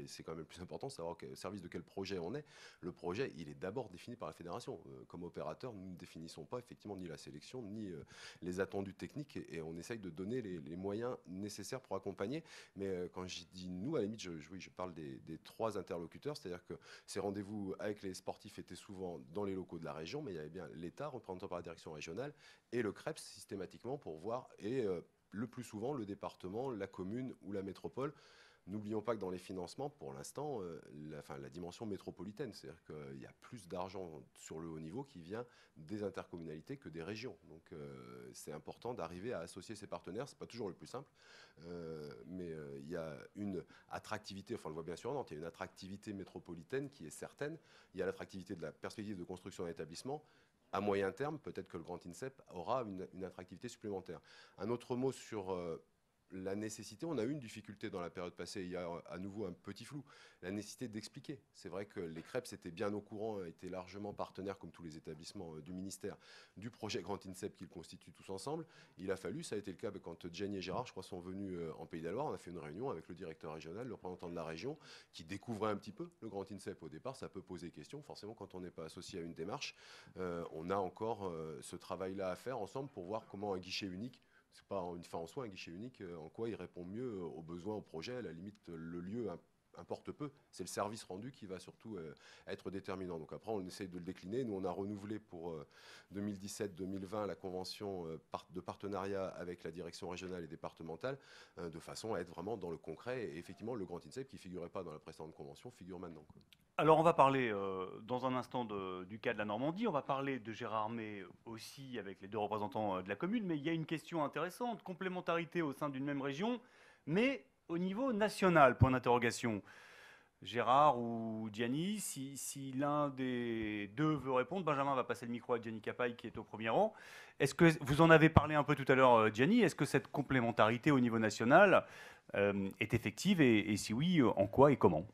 c'est quand même le plus important, savoir au service de quel projet on est. Le projet, il est d'abord défini par la fédération. Euh, comme opérateur, nous ne définissons pas effectivement ni la sélection, ni les attendus techniques, et, on essaye de donner les, moyens nécessaires pour accompagner. Mais quand je dis nous, à la limite, je, oui, je parle des, des trois interlocuteurs, c'est-à-dire que ces rendez-vous avec les sportifs étaient souvent dans les locaux de la région, mais il y avait bien l'État, représentant par la direction régionale, et le CREPS systématiquement pour voir et euh, le plus souvent le département, la commune ou la métropole. N'oublions pas que dans les financements, pour l'instant, euh, la, la, dimension métropolitaine, c'est-à-dire qu'il y a plus d'argent sur le haut niveau qui vient des intercommunalités que des régions. Donc euh, c'est important d'arriver à associer ces partenaires. C'est pas toujours le plus simple, mais il y a une attractivité, enfin on le voit bien sûr, il y a une attractivité métropolitaine qui est certaine. Il y a l'attractivité de la perspective de construction d'un établissement à moyen terme, peut-être que le Grand INSEP aura une, attractivité supplémentaire. Un autre mot sur euh, la nécessité, on a eu une difficulté dans la période passée, il y a à nouveau un petit flou, la nécessité d'expliquer. C'est vrai que les crêpes étaient bien au courant, étaient largement partenaires, comme tous les établissements euh, du ministère, du projet Grand INSEP qu'ils constituent tous ensemble. Il a fallu, ça a été le cas quand Jenny et Gérard, je crois, sont venus euh, en Pays d'Aloire, on a fait une réunion avec le directeur régional, le représentant de la région, qui découvrait un petit peu le Grand INSEP au départ. Ça peut poser question, forcément, quand on n'est pas associé à une démarche. Euh, on a encore ce travail-là à faire ensemble pour voir comment un guichet unique c'est pas une fin en soi, un guichet unique, euh, en quoi il répond mieux aux besoins, au projet. À la limite, le lieu importe peu. C'est le service rendu qui va surtout euh, être déterminant. Donc après, on essaye de le décliner. Nous, on a renouvelé pour 2017-2020 la convention de partenariat avec la direction régionale et départementale, de façon à être vraiment dans le concret. Et effectivement, le Grand INSEP, qui ne figurait pas dans la précédente convention, figure maintenant. Alors on va parler euh, dans un instant du cas de la Normandie, on va parler de Gérard Armé aussi avec les deux représentants euh, de la commune, mais il y a une question intéressante, complémentarité au sein d'une même région, mais au niveau national, point d'interrogation. Gérard ou Gianni. Si, l'un des deux veut répondre, Benjamin va passer le micro à Gianni Capaille qui est au premier rang. Est-ce que vous en avez parlé un peu tout à l'heure, euh, Gianni? Est-ce que cette complémentarité au niveau national euh, est effective? Et, si oui, en quoi et comment?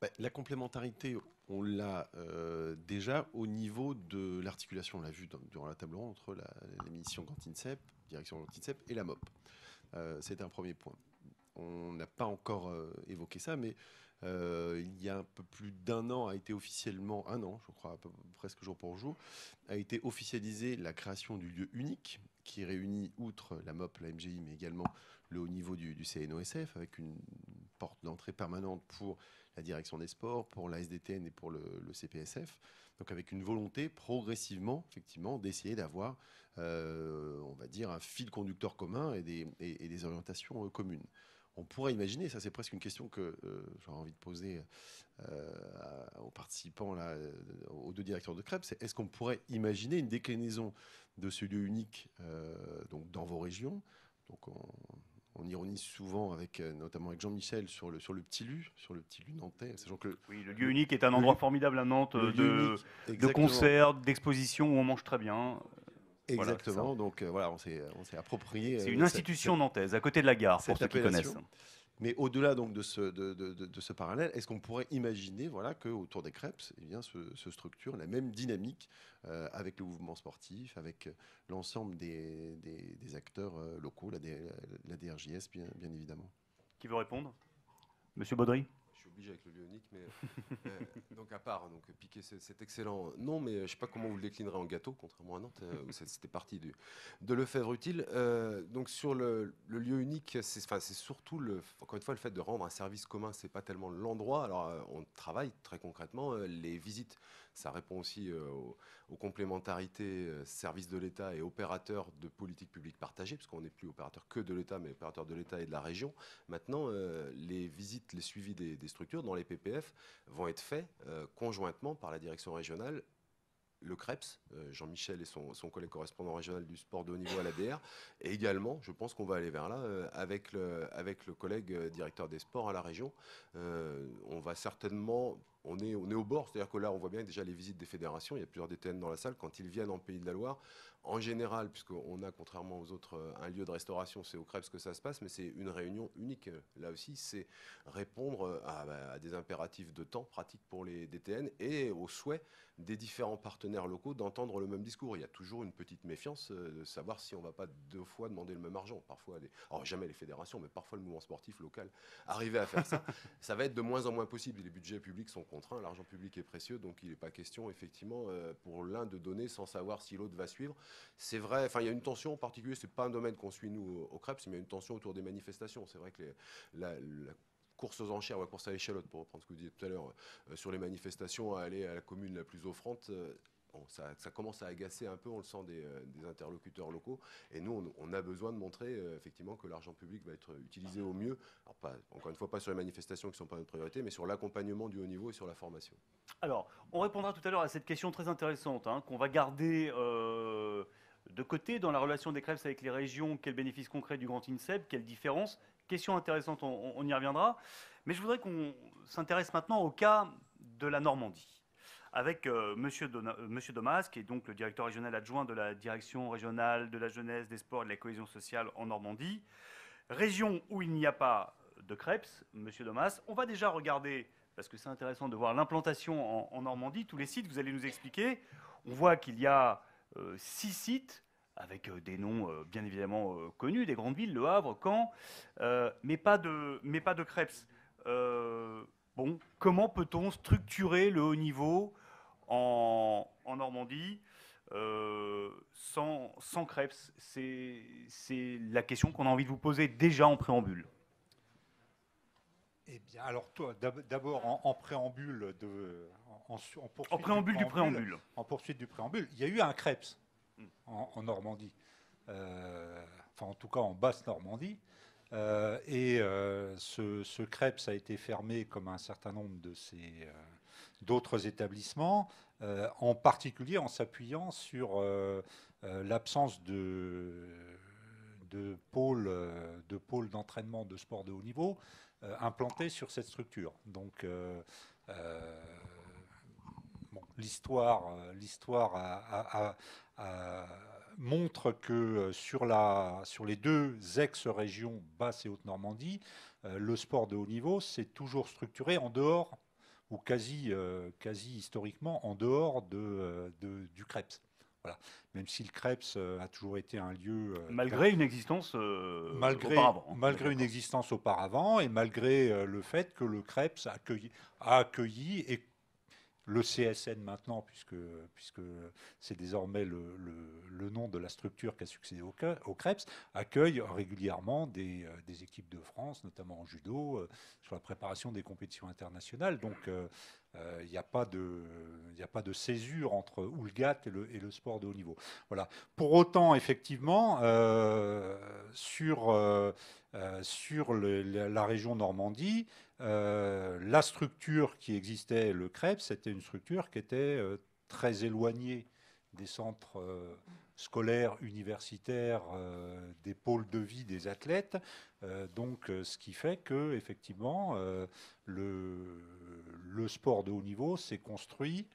Bah, La complémentarité, on l'a euh, déjà au niveau de l'articulation, on l'a vu dans- durant la table ronde entre la, missions Gantinsep, direction Gantinsep et la MOP. Euh, C'était un premier point. On n'a pas encore euh, évoqué ça, mais euh, il y a un peu plus d'un an a été officiellement, un an je crois, presque jour pour jour, a été officialisée la création du lieu unique qui réunit, outre la MOP, la MGI, mais également le haut niveau du, CNOSF, avec une porte d'entrée permanente pour la direction des sports, pour la SDTN et pour le CPSF. Donc avec une volonté progressivement, effectivement, d'essayer d'avoir, euh, on va dire, un fil conducteur commun et des, orientations euh, communes. On pourrait imaginer, ça c'est presque une question que euh, j'aurais envie de poser aux participants, là, aux deux directeurs de CREP, c'est est-ce qu'on pourrait imaginer une déclinaison de ce lieu unique donc dans vos régions? On ironise souvent avec, euh, notamment avec Jean-Michel sur le, sur le petit lu, sur le petit lu nantais, sachant que Oui, le lieu unique est un endroit formidable à Nantes le de, unique, concerts, d'expositions où on mange très bien. Voilà, Exactement, donc euh, voilà, on s'est on s'est approprié. C'est euh, une cette- institution nantaise, à côté de la gare, pour ceux qui connaissent. Mais au-delà donc de ce, de, de- ce parallèle, est-ce qu'on pourrait imaginer voilà, qu'autour des crêpes eh bien, se, structure la même dynamique euh, avec le mouvement sportif, avec euh, l'ensemble des, des- acteurs euh, locaux, la DRJS bien, bien évidemment? Qui veut répondre? Monsieur Baudry? Je suis obligé avec le lieu unique, mais euh, donc à part donc piquer ce- cet excellent nom, mais je sais pas comment vous le déclinerez en gâteau, contrairement à Nantes euh, où c'est- c'était parti du, de Lefebvre utile. Euh, donc sur le, lieu unique, c'est c'est surtout le encore une fois le fait de rendre un service commun, c'est pas tellement l'endroit. Alors euh, on travaille très concrètement euh, les visites. Ça répond aussi euh, aux, complémentarités euh, services de l'État et opérateurs de politique publique partagée, parce qu'on n'est plus opérateur que de l'État, mais opérateur de l'État et de la région. Maintenant, euh, les visites, les suivis des, structures dans les PPF vont être faits conjointement par la direction régionale, le CREPS, euh, Jean-Michel et son, collègue correspondant régional du sport de haut niveau à l'ADR, et également, je pense qu'on va aller vers là, euh, avec, le, collègue euh, directeur des sports à la région. On va certainement, on est, on est au bord, c'est-à-dire que là, on voit bien déjà les visites des fédérations, il y a plusieurs DTN dans la salle, quand ils viennent en Pays de la Loire, en général, puisqu'on a, contrairement aux autres, euh, un lieu de restauration, c'est au CREPS que ça se passe, mais c'est une réunion unique. euh, Là aussi, c'est répondre euh, à, bah, à des impératifs de temps pratiques pour les DTN et au souhait des différents partenaires locaux d'entendre le même discours. Il y a toujours une petite méfiance de savoir si on ne va pas deux fois demander le même argent. Parfois, alors jamais les fédérations, mais parfois le mouvement sportif local. Arriver à faire ça, ça va être de moins en moins possible. Les budgets publics sont contraints, l'argent public est précieux, donc il n'est pas question, effectivement, pour l'un de donner sans savoir si l'autre va suivre. C'est vrai, il y a une tension en particulier, c'est pas un domaine qu'on suit nous au, CREPS, mais il y a une tension autour des manifestations. C'est vrai que la course aux enchères ou la course à l'échalote, pour reprendre ce que vous disiez tout à l'heure, euh, sur les manifestations, à aller à la commune la plus offrante, euh, ça, commence à agacer un peu, on le sent des, euh, interlocuteurs locaux. Et nous, on, a besoin de montrer euh, effectivement que l'argent public va être utilisé au mieux. Encore une fois, pas sur les manifestations qui ne sont pas notre priorité, mais sur l'accompagnement du haut niveau et sur la formation. Alors, on répondra tout à l'heure à cette question très intéressante hein, qu'on va garder euh, de côté dans la relation des CREPS avec les régions. Quel bénéfice concret du Grand INSEP? Quelle différence Question intéressante, on y reviendra. Mais je voudrais qu'on s'intéresse maintenant au cas de la Normandie. Avec euh, Monsieur, Dona- euh, Domas, qui est donc le directeur régional adjoint de la direction régionale de la jeunesse, des sports et de la cohésion sociale en Normandie. Région où il n'y a pas de CREPS, Monsieur Domas. On va déjà regarder parce que c'est intéressant de voir l'implantation en, Normandie. Tous les sites, vous allez nous expliquer. On voit qu'il y a euh, six sites avec euh, des noms bien évidemment connus, des grandes villes, Le Havre, Caen, mais pas de, mais pas de. Euh, bon, comment peut-on structurer le haut niveau en, en Normandie euh, sans, sans Creps C'est la question qu'on a envie de vous poser déjà en préambule. Eh bien, alors toi, d'ab- d'abord en, en préambule de, en, en su- en poursuite préambule du préambule. en poursuite du préambule, il y a eu un Krebs Hmm. en, en Normandie, Euh, enfin en tout cas en basse Normandie. Euh, et euh, ce, ce Krebs a été fermé comme un certain nombre de ces d'autres établissements, euh, en particulier en s'appuyant sur euh, euh, l'absence de pôles de pôles d'entraînement de sport de haut niveau implantés sur cette structure. Donc l'histoire l'histoire montre que sur, les deux ex-régions Basse et Haute-Normandie, le sport de haut niveau s'est toujours structuré en dehors ou quasi, euh, quasi historiquement en dehors de, euh, de- du CREPS. Voilà. Même si le CREPS euh, a toujours été un lieu... euh, Malgré une existence euh, malgré, auparavant. hein. malgré une existence auparavant et malgré le fait que le CREPS a accueilli, a accueilli et le CSN maintenant, puisque, puisque c'est désormais le, le- nom de la structure qui a succédé au, au CREPS, accueille régulièrement des, euh, des équipes de France, notamment en judo, euh, sur la préparation des compétitions internationales. Donc euh, il n'y a, a pas de césure entre Oulgat et le, et le sport de haut niveau. Voilà. Pour autant, effectivement, sur, sur la région Normandie, euh, la structure qui existait, le CREP, c'était une structure qui était euh, très éloignée des centres euh, scolaires, universitaires, des pôles de vie des athlètes. Donc, ce qui fait que, effectivement, le, le sport de haut niveau s'est construit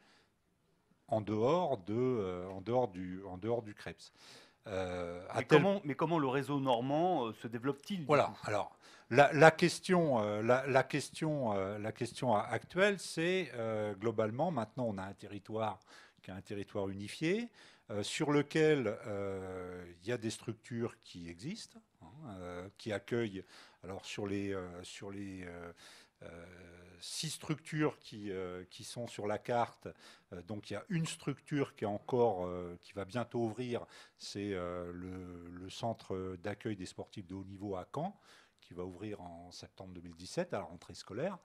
en dehors, de, en dehors, du, en dehors du CREPS. Euh, Mais tel comment, mais comment le réseau normand euh, se développe-t-il voilà. Alors, la, la question, euh, la, la question, euh, la question actuelle, c'est globalement, maintenant, on a un territoire qui est un territoire unifié, sur lequel il y a des structures qui existent, hein, qui accueillent. Alors, sur les, sur les six structures qui, euh, qui sont sur la carte, euh, donc il y a une structure qui euh, va bientôt ouvrir, c'est euh, le, centre d'accueil des sportifs de haut niveau à Caen, qui va ouvrir en septembre 2017 à la rentrée scolaire.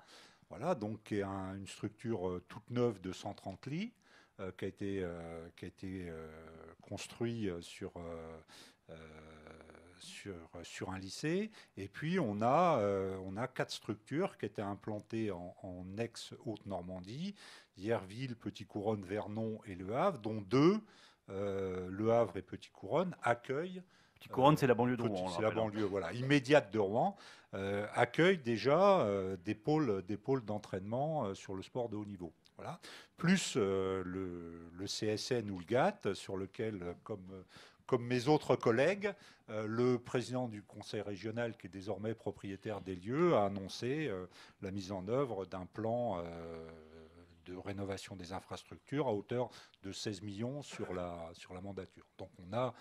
Voilà, donc un- une structure euh, toute neuve de 130 lits, euh, qui a été, euh, euh, construit euh, sur, euh, euh, sur, sur un lycée. Et puis on a, euh, on a quatre structures qui étaient implantées en, en ex-Haute-Normandie, Yerville, Petit-Couronne, Vernon et Le Havre, dont deux, euh, Le Havre et Petit-Couronne, accueillent Petit Couronne, c'est la banlieue de Rouen. C'est la hein. banlieue voilà, immédiate de Rouen, euh, accueille déjà euh, des pôles, des pôles d'entraînement euh, sur le sport de haut niveau. Voilà. Plus euh, le, le CSN ou le GATT, sur lequel, euh, comme, euh, comme mes autres collègues, euh, le président du conseil régional, qui est désormais propriétaire des lieux, a annoncé euh, la mise en œuvre d'un plan euh, de rénovation des infrastructures à hauteur de 16 millions sur la, sur la mandature. Donc on a,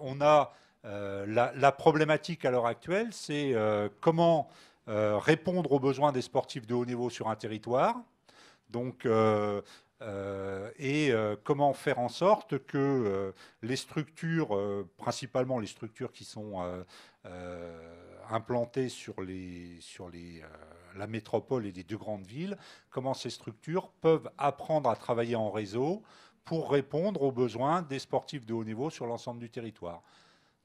on a la, problématique à l'heure actuelle, c'est comment répondre aux besoins des sportifs de haut niveau sur un territoire. Donc, euh, et euh, comment faire en sorte que euh, les structures, principalement les structures qui sont implantées sur, la métropole et les deux grandes villes, comment ces structures peuvent apprendre à travailler en réseau pour répondre aux besoins des sportifs de haut niveau sur l'ensemble du territoire.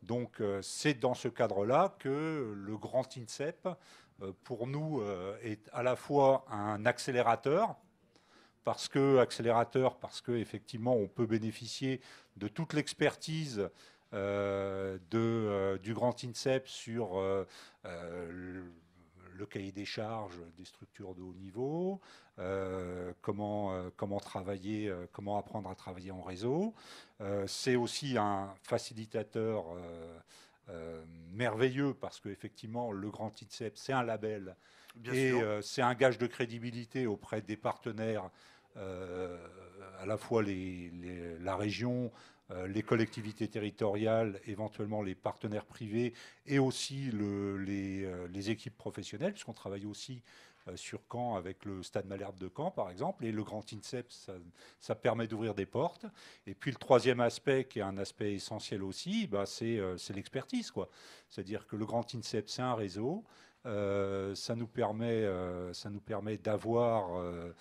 Donc c'est dans ce cadre-là que le grand INSEP, pour nous, est à la fois un accélérateur, parce que accélérateur, parce que effectivement on peut bénéficier de toute l'expertise euh, de, euh, du grand INSEP sur euh, le, le cahier des charges des structures de haut niveau, comment, comment travailler, comment apprendre à travailler en réseau. C'est aussi un facilitateur merveilleux parce qu'effectivement, le Grand INSEP, c'est un label Bien et c'est un gage de crédibilité auprès des partenaires, à la fois la région, euh, les collectivités territoriales, éventuellement les partenaires privés et aussi euh, les équipes professionnelles, puisqu'on travaille aussi euh, sur Caen avec le Stade Malherbe de Caen, par exemple, et le Grand INSEP, ça, permet d'ouvrir des portes. Et puis le troisième aspect, qui est un aspect essentiel aussi, bah, c'est euh, l'expertise. C'est-à-dire que le Grand INSEP, c'est un réseau. Euh, ça nous permet, euh, d'avoir euh, euh,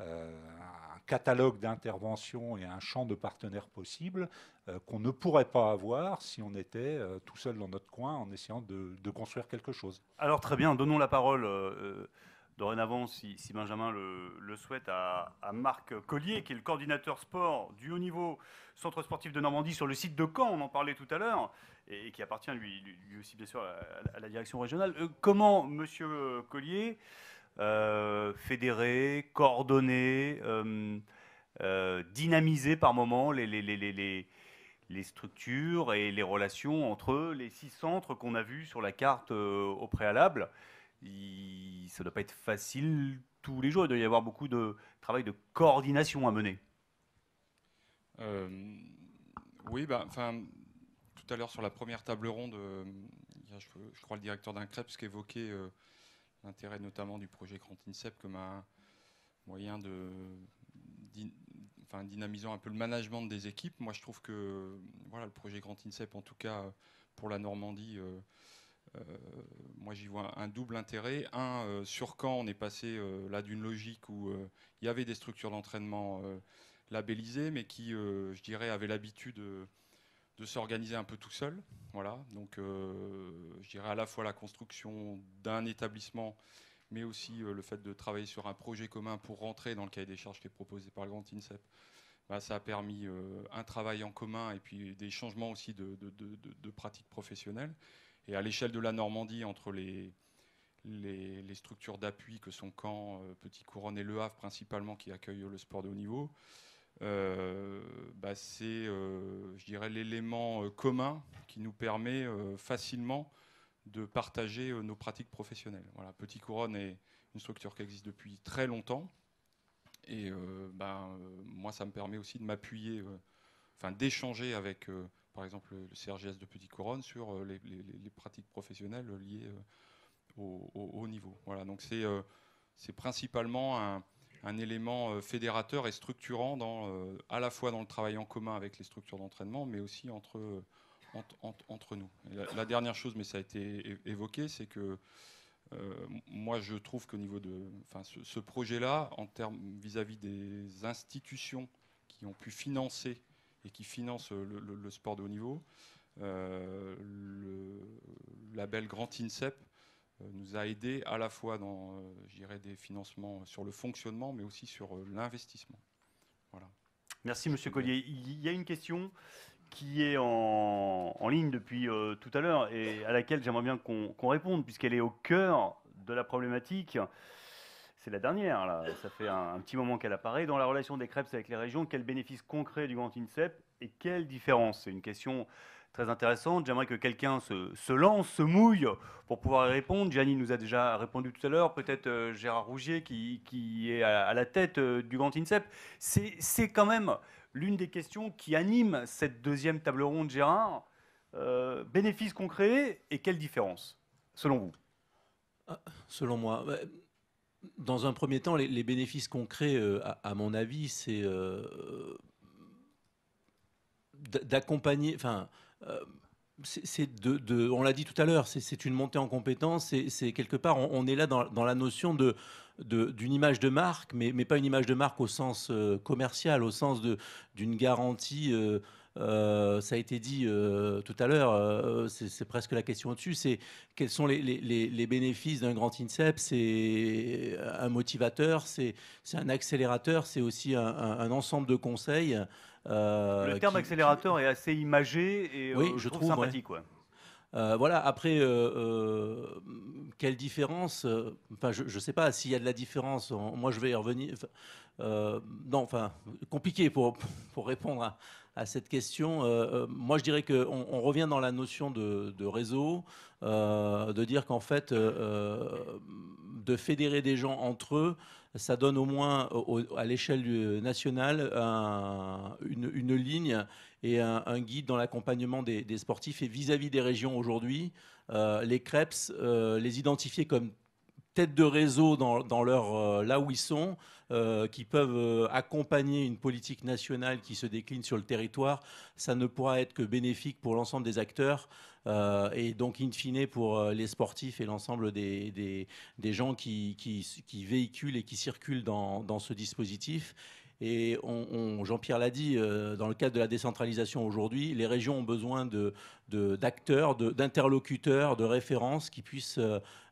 un catalogue d'interventions et un champ de partenaires possibles euh, qu'on ne pourrait pas avoir si on était euh, tout seul dans notre coin en essayant de, construire quelque chose. Alors très bien, donnons la parole euh, euh, dorénavant, si, si Benjamin le, souhaite, à, Marc Collier, qui est le coordinateur sport du haut niveau Centre sportif de Normandie sur le site de Caen, on en parlait tout à l'heure, et qui appartient lui, aussi bien sûr à, la direction régionale. Euh, comment, Monsieur Collier, euh, fédérer, coordonner, dynamiser par moment les, structures et les relations entre les six centres qu'on a vus sur la carte au préalable Ça ne doit pas être facile tous les jours. Il doit y avoir beaucoup de travail de coordination à mener. oui, bah, tout à l'heure sur la première table ronde, euh, je, crois le directeur d'un CREPS qui évoquait euh, l'intérêt notamment du projet Grand INSEP comme un moyen de enfin, dynamisant un peu le management des équipes. Moi, je trouve que voilà, le projet Grand INSEP, en tout cas pour la Normandie, euh, moi j'y vois un double intérêt. Un, sur quand on est passé là d'une logique où il y avait des structures d'entraînement labellisées, mais qui, je dirais, avaient l'habitude de s'organiser un peu tout seul. Voilà, donc euh, je dirais à la fois la construction d'un établissement, mais aussi euh, le fait de travailler sur un projet commun pour rentrer dans le cahier des charges qui est proposé par le Grand INSEP. Bah, ça a permis euh, un travail en commun et puis des changements aussi de, pratiques professionnelles. Et à l'échelle de la Normandie, entre les, structures d'appui que sont Caen, Petit Couronne et Le Havre principalement qui accueillent le sport de haut niveau, bah, c'est, euh, je dirais, l'élément euh, commun qui nous permet facilement de partager nos pratiques professionnelles. Voilà, Petit Couronne est une structure qui existe depuis très longtemps. Et ben, moi, ça me permet aussi de m'appuyer, enfin d'échanger avec, par exemple, le CRGS de Petit Couronne sur les, pratiques professionnelles liées au, haut niveau. Voilà, donc c'est principalement un, un élément euh, fédérateur et structurant euh, à la fois dans le travail en commun avec les structures d'entraînement, mais aussi entre, euh, nous. La, dernière chose, mais ça a été évoqué, c'est que moi je trouve qu'au niveau de ce, projet-là, vis-à-vis des institutions qui ont pu financer et qui financent le, sport de haut niveau, le label Grand INSEP euh, nous a aidé à la fois dans euh, des financements sur le fonctionnement, mais aussi sur euh, l'investissement. Voilà. Merci, Monsieur Collier. Il y a une question qui est en, ligne depuis tout à l'heure et à laquelle j'aimerais bien qu'on réponde, puisqu'elle est au cœur de la problématique. C'est la dernière, là. ça fait un, petit moment qu'elle apparaît. Dans la relation des CREPS avec les régions, quel bénéfice concret du Grand INSEP et quelle différence? C'est une question très intéressante. J'aimerais que quelqu'un se, lance, se mouille pour pouvoir répondre. Gianni nous a déjà répondu tout à l'heure, peut-être euh, Gérard Rougier qui, est à, la tête euh, du Grand INSEP. C'est quand même l'une des questions qui anime cette deuxième table ronde, Gérard. Euh, bénéfices concrets et quelle différence, selon vous? Ah, Selon moi, bah, dans un premier temps, les, bénéfices concrets, à, mon avis, c'est d'accompagner, enfin, de, on l'a dit tout à l'heure, c'est une montée en compétence. C'est quelque part, on, est là dans, la notion d'une image de marque, mais, pas une image de marque au sens euh, commercial, au sens d'une garantie. Euh, ça a été dit tout à l'heure, c'est presque la question au-dessus. C'est quels sont les, bénéfices d'un grand INSEP C'est un motivateur, c'est un accélérateur, c'est aussi un, ensemble de conseils. Euh, le terme accélérateur est assez imagé et euh, je, trouve, sympathique. Euh, voilà, après, quelle différence Enfin, je ne sais pas s'il y a de la différence. moi, je vais y revenir. non, enfin, compliqué pour, pour répondre à, cette question. moi, je dirais qu'on on revient dans la notion de, de réseau, de dire qu'en fait, de fédérer des gens entre eux, ça donne au moins à l'échelle nationale une, ligne et un, guide dans l'accompagnement des, sportifs. Et vis-à-vis des régions aujourd'hui, euh, les CREPS, euh, les identifier comme tête de réseau dans, leur, euh, là où ils sont, qui peuvent accompagner une politique nationale qui se décline sur le territoire, ça ne pourra être que bénéfique pour l'ensemble des acteurs. Euh, et donc, in fine, pour euh, les sportifs et l'ensemble des, des, gens qui, qui, véhiculent et qui circulent dans, dans ce dispositif. Et Jean-Pierre l'a dit, euh, dans le cadre de la décentralisation aujourd'hui, les régions ont besoin d'acteurs, d'interlocuteurs, de, références qui puissent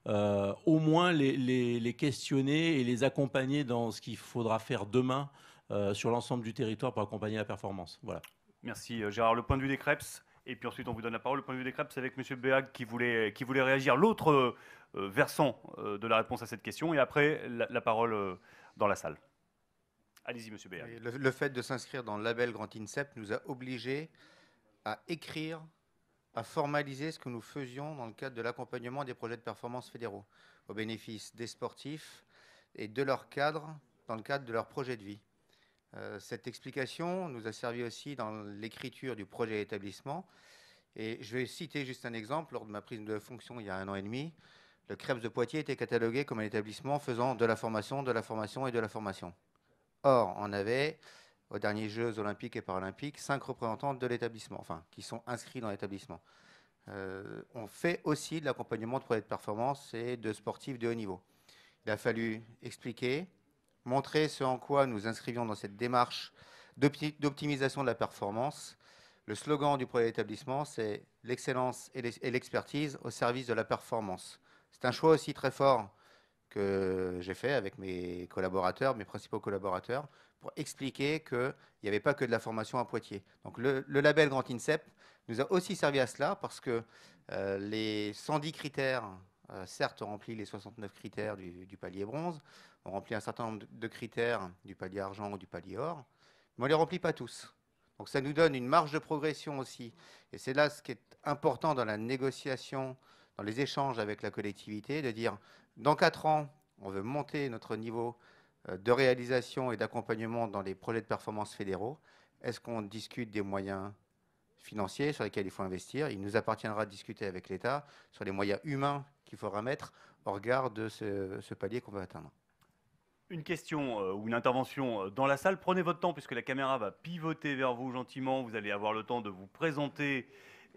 au moins les, les, les, questionner et les accompagner dans ce qu'il faudra faire demain sur l'ensemble du territoire pour accompagner la performance. Voilà. Merci Gérard. Le point de vue des CREPS Et puis ensuite, on vous donne la parole. Le point de vue des crêpes, c'est avec M. Béag qui voulait, qui voulait réagir. L'autre euh, versant euh, de la réponse à cette question. Et après, la, parole euh, dans la salle. Allez-y, M. Béag. Le fait de s'inscrire dans le label Grand INSEP nous a obligés à écrire, à formaliser ce que nous faisions dans le cadre de l'accompagnement des projets de performance fédéraux, au bénéfice des sportifs et de leurs cadres dans le cadre de leur projet de vie. Euh, cette explication nous a servi aussi dans l'écriture du projet d'établissement. Et je vais citer juste un exemple. Lors de ma prise de fonction il y a un an et demi, le CREPS de Poitiers était catalogué comme un établissement faisant de la formation, de la formation et de la formation. Or, on avait, aux derniers Jeux olympiques et paralympiques, cinq représentants de l'établissement, enfin, qui sont inscrits dans l'établissement. Euh, on fait aussi de l'accompagnement de projets de performance et de sportifs de haut niveau. Il a fallu expliquer, montrer ce en quoi nous inscrivions dans cette démarche d'opti- d'optimisation de la performance. Le slogan du projet d'établissement, c'est l'excellence et l'ex- et l'expertise au service de la performance. C'est un choix aussi très fort que j'ai fait avec mes collaborateurs, mes principaux collaborateurs, pour expliquer qu'il n'y avait pas que de la formation à Poitiers. Donc le, le label Grand INSEP nous a aussi servi à cela parce que euh, les 110 critères, euh, certes, ont rempli les 69 critères du, du palier bronze, ont rempli un certain nombre de, critères du palier argent ou du palier or, mais on ne les remplit pas tous. Donc ça nous donne une marge de progression aussi. Et c'est là ce qui est important dans la négociation, dans les échanges avec la collectivité, de dire, dans quatre ans, on veut monter notre niveau euh, de réalisation et d'accompagnement dans les projets de performance fédéraux. Est-ce qu'on discute des moyens financiers sur lesquels il faut investir Il nous appartiendra de discuter avec l'État sur les moyens humains qu'il faudra mettre au regard de ce, palier qu'on veut atteindre. Une question euh, ou une intervention euh, dans la salle. Prenez votre temps puisque la caméra va pivoter vers vous gentiment. Vous allez avoir le temps de vous présenter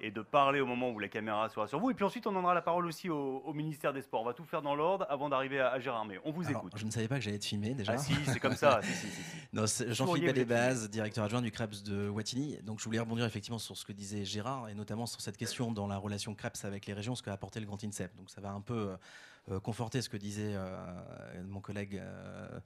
et de parler au moment où la caméra sera sur vous. Et puis ensuite, on donnera la parole aussi au, au ministère des Sports. On va tout faire dans l'ordre avant d'arriver à, à Gérard May. On vous Alors, écoute. je ne savais pas que j'allais être filmé déjà. Ah si, c'est comme ça. si, si, si, Jean-Philippe Bellébaz, directeur adjoint du CREPS de Wattignies. Donc, je voulais rebondir effectivement sur ce que disait Gérard et notamment sur cette question dans la relation CREPS avec les régions, ce qu'a apporté le Grand INSEP. Donc, ça va un peu euh, conforter ce que disait euh, mon collègue. euh,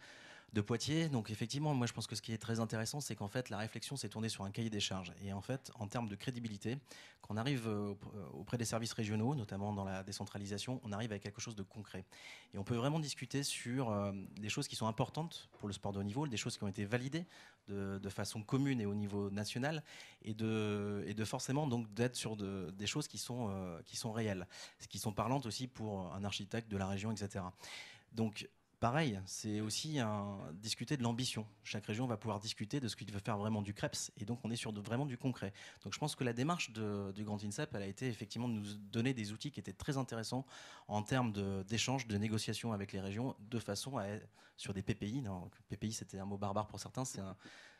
de Poitiers. Donc effectivement, moi je pense que ce qui est très intéressant, c'est qu'en fait la réflexion s'est tournée sur un cahier des charges. Et en fait, en termes de crédibilité, quand on arrive euh, euh, auprès des services régionaux, notamment dans la décentralisation, on arrive avec quelque chose de concret. Et on peut vraiment discuter sur euh, des choses qui sont importantes pour le sport de haut niveau, des choses qui ont été validées de, façon commune et au niveau national, et de, forcément donc d'être sur de- des choses qui sont, qui sont réelles, qui sont parlantes aussi pour un architecte de la région, etc. Donc Pareil, c'est aussi discuter de l'ambition. Chaque région va pouvoir discuter de ce qu'il veut faire vraiment du CREPS, et donc on est sur de, vraiment du concret. Donc je pense que la démarche de- du Grand INSEP, elle a été effectivement de nous donner des outils qui étaient très intéressants en termes d'échanges, de, négociations avec les régions, de façon à être sur des PPI. PPI, c'était un mot barbare pour certains,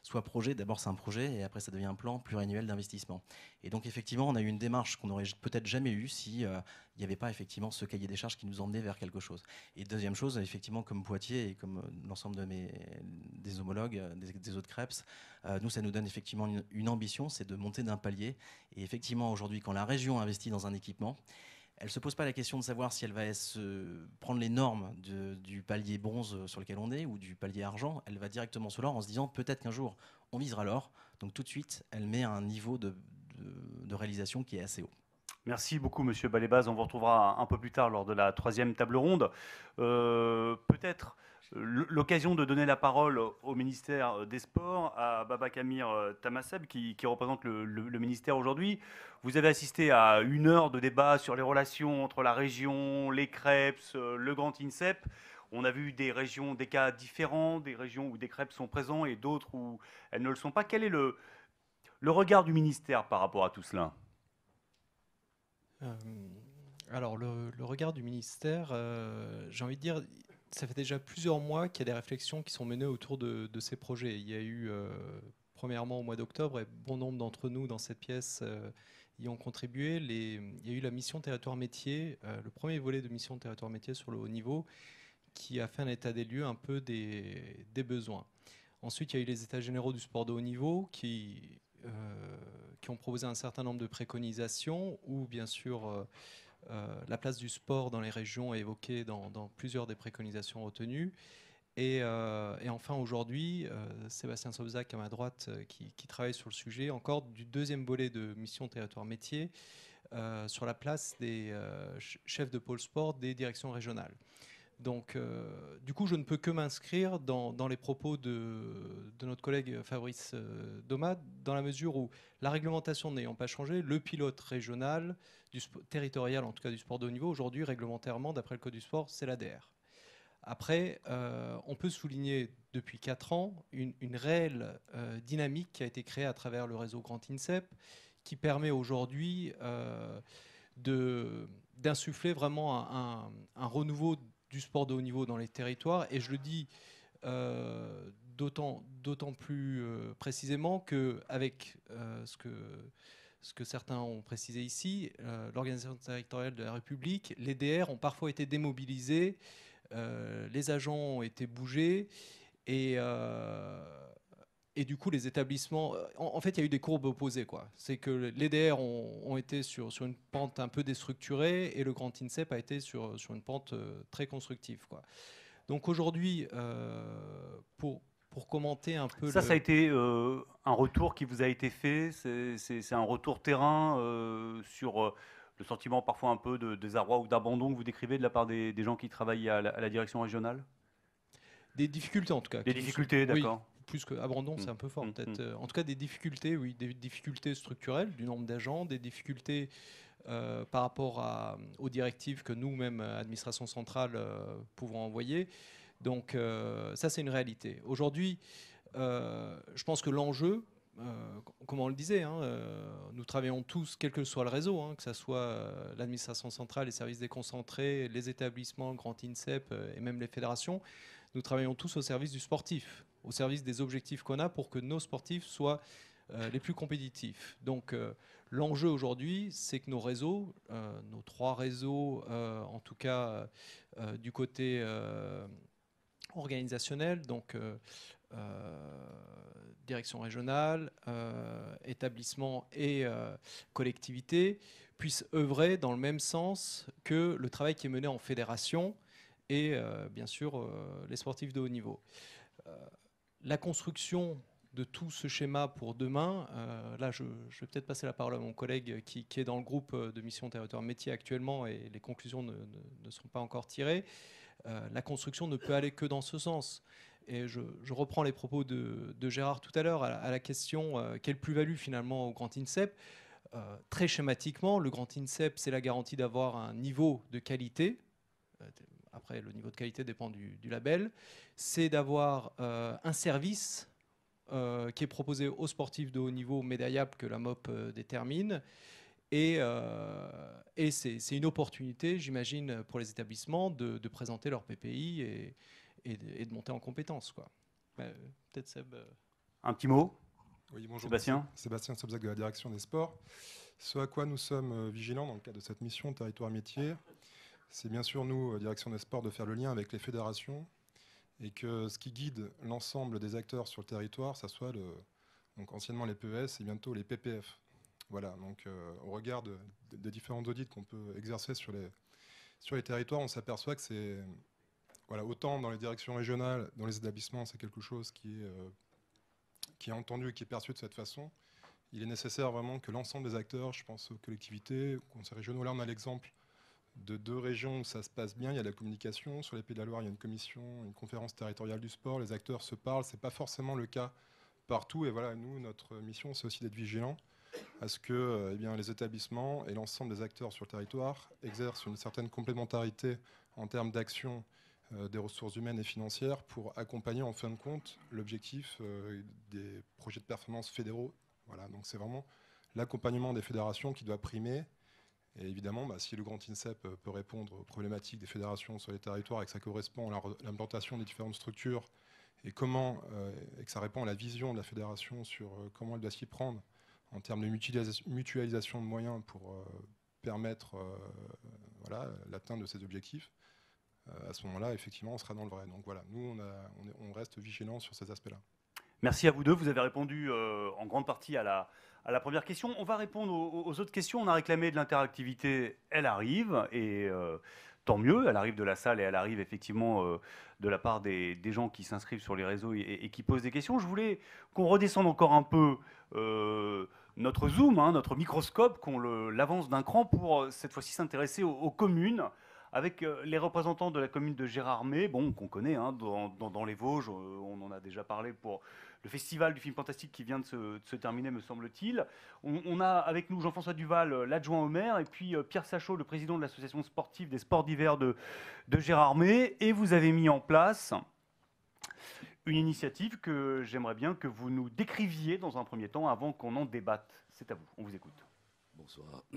soit projet, d'abord c'est un projet, et après ça devient un plan pluriannuel d'investissement. Et donc effectivement, on a eu une démarche qu'on n'aurait peut-être jamais eue si euh, n'y avait pas effectivement ce cahier des charges qui nous emmenait vers quelque chose. Et deuxième chose, effectivement, comme Poitiers et comme euh, l'ensemble de mes des homologues, euh, des, autres CREPS, euh, nous, ça nous donne effectivement une ambition, c'est de monter d'un palier. Et effectivement, aujourd'hui, quand la région investit dans un équipement, elle ne se pose pas la question de savoir si elle va se prendre les normes du palier bronze sur lequel on est ou du palier argent. Elle va directement sur l'or en se disant peut-être qu'un jour on visera l'or. Donc tout de suite, elle met un niveau de, réalisation qui est assez haut. Merci beaucoup, Monsieur Balébaz. On vous retrouvera un peu plus tard lors de la troisième table ronde. Euh, Peut-être l'occasion de donner la parole au ministère des Sports à Baba Kamir euh, Tamasseb, qui, représente le, ministère aujourd'hui. Vous avez assisté à une heure de débat sur les relations entre la région, les CREPS, euh, le Grand INSEP. On a vu des régions, des cas différents, des régions où des CREPS sont présents et d'autres où elles ne le sont pas. Quel est le, le regard du ministère par rapport à tout cela? Euh, alors, le, regard du ministère, euh, j'ai envie de dire, ça fait déjà plusieurs mois qu'il y a des réflexions qui sont menées autour de, ces projets. Il y a eu, euh, premièrement, au mois d'octobre, et bon nombre d'entre nous dans cette pièce euh, y ont contribué. Il y a eu la mission territoire métier, euh, le premier volet de mission territoire métier sur le haut niveau, qui a fait un état des lieux un peu des, besoins. Ensuite, il y a eu les états généraux du sport de haut niveau qui, qui ont proposé un certain nombre de préconisations où, bien sûr, euh, la place du sport dans les régions est évoquée dans, plusieurs des préconisations retenues. Et, euh, enfin aujourd'hui, euh, Sébastien Sobzac à ma droite qui, qui travaille sur le sujet encore du deuxième volet de mission territoire métier sur la place des ch- chefs de pôle sport des directions régionales. Donc, euh, du coup, je ne peux que m'inscrire dans, les propos de, notre collègue Fabrice euh, dans la mesure où la réglementation n'ayant pas changé, le pilote régional, du territorial en tout cas du sport de haut niveau, aujourd'hui, réglementairement, d'après le Code du sport, c'est l'ADR. Après, euh, on peut souligner depuis 4 ans une, réelle euh, dynamique qui a été créée à travers le réseau Grand INSEP, qui permet aujourd'hui d'insuffler vraiment un renouveau du sport de haut niveau dans les territoires. Et je le dis euh, d'autant plus euh, précisément qu'avec euh, ce que ce que certains ont précisé ici, euh, l'organisation territoriale de la République, les DR ont parfois été démobilisés, les agents ont été bougés, et, et du coup, les établissements. En, en fait, il y a eu des courbes opposées. quoi. C'est que les DR ont, ont été sur, sur une pente un peu déstructurée, et le Grand INSEP a été sur, sur une pente euh, très constructive. Quoi. Donc aujourd'hui, euh, pour, pour commenter un peu. Ça, le- ça a été euh, un retour qui vous a été fait? C'est un retour terrain euh, sur euh, le sentiment parfois un peu de désarroi ou d'abandon que vous décrivez de la part des, des gens qui travaillent à la, à la direction régionale? Des difficultés en tout cas. Des difficultés, sont- oui, d'accord. Plus que abandon, c'est Mm. un peu fort Mm, peut-être. mm. Euh, En tout cas, des difficultés, oui, des difficultés structurelles du nombre d'agents, des difficultés euh, par rapport à- aux directives que nous, même euh, administration centrale, euh, pouvons envoyer. Donc euh, ça, c'est une réalité. Aujourd'hui, je pense que l'enjeu, euh, comme on le disait, hein, euh, nous travaillons tous, quel que soit le réseau, hein, que ce soit euh, l'administration centrale, les services déconcentrés, les établissements, le grand INSEP et même les fédérations, nous travaillons tous au service du sportif, au service des objectifs qu'on a pour que nos sportifs soient euh, les plus compétitifs. Donc euh, l'enjeu aujourd'hui, c'est que nos réseaux, euh, nos trois réseaux, en tout cas du côté organisationnel, donc direction régionale, établissement et collectivité, puissent œuvrer dans le même sens que le travail qui est mené en fédération et euh, bien sûr euh, les sportifs de haut niveau. Euh, la construction de tout ce schéma pour demain, là je, vais peut-être passer la parole à mon collègue qui, est dans le groupe de mission territoire métier actuellement et les conclusions ne, sont pas encore tirées. La construction ne peut aller que dans ce sens. Et je, reprends les propos de, Gérard tout à l'heure à, la- question quelle plus-value finalement au Grand INSEP? Très schématiquement, le Grand INSEP, c'est la garantie d'avoir un niveau de qualité. Après, le niveau de qualité dépend du, du label. C'est d'avoir euh, un service euh, qui est proposé aux sportifs de haut niveau médaillables que la MOP euh, détermine. Et, euh, et c'est une opportunité, j'imagine, pour les établissements de, de présenter leur PPI et, et de, et de monter en compétences. quoi. Peut-être Seb. Un petit mot? Oui, bonjour. Sébastien Sé- Sébastien Sobzac de la direction des sports. Ce à quoi nous sommes vigilants dans le cadre de cette mission territoire métier, c'est bien sûr nous, euh, direction des sports, de faire le lien avec les fédérations et que ce qui guide l'ensemble des acteurs sur le territoire, ça soit anciennement les PES et bientôt les PPF. Voilà, donc euh, au regard de- de- des différents audits qu'on peut exercer sur les, sur les territoires, on s'aperçoit que c'est voilà, autant dans les directions régionales, dans les établissements, c'est quelque chose qui est, euh, qui est entendu et qui est perçu de cette façon. Il est nécessaire vraiment que l'ensemble des acteurs, je pense aux collectivités, aux conseils régionaux, là on a l'exemple de deux régions où ça se passe bien, il y a de la communication, sur les Pays de la Loire il y a une commission, une conférence territoriale du sport, les acteurs se parlent, ce n'est pas forcément le cas partout, et voilà, nous, notre mission, c'est aussi d'être vigilants à ce que euh, eh bien, les établissements et l'ensemble des acteurs sur le territoire exercent une certaine complémentarité en termes d'action euh, des ressources humaines et financières pour accompagner en fin de compte l'objectif euh, des projets de performance fédéraux. Voilà, donc c'est vraiment l'accompagnement des fédérations qui doit primer. Et évidemment, bah, si le Grand INSEP euh, peut répondre aux problématiques des fédérations sur les territoires et que ça correspond à l'implantation des différentes structures euh, et que ça répond à la vision de la fédération sur euh, comment elle doit s'y prendre en termes de mutualisa- mutualisation de moyens pour permettre l'atteinte de ces objectifs, à ce moment-là, effectivement, on sera dans le vrai. Donc voilà, nous, on, on reste vigilants sur ces aspects-là. Merci à vous deux. Vous avez répondu euh, en grande partie à la, première question. On va répondre aux, autres questions. On a réclamé de l'interactivité. Elle arrive. Et euh, tant mieux. Elle arrive de la salle et elle arrive effectivement euh, de la part des, gens qui s'inscrivent sur les réseaux et, qui posent des questions. Je voulais qu'on redescende encore un peu notre zoom, hein, notre microscope, qu'on l'avance d'un cran pour cette fois-ci s'intéresser aux, communes avec les représentants de la commune de Gérardmer, bon, qu'on connaît hein, dans, dans- les Vosges, on en a déjà parlé pour le festival du film fantastique qui vient de se, de se terminer, me semble-t-il. On, on a avec nous Jean-François Duval, euh, l'adjoint au maire, et puis euh, Pierre Sachot, le président de l'association sportive des sports d'hiver de, de Gérardmer. Et vous avez mis en place une initiative que j'aimerais bien que vous nous décriviez dans un premier temps avant qu'on en débatte. C'est à vous, on vous écoute. Bonsoir.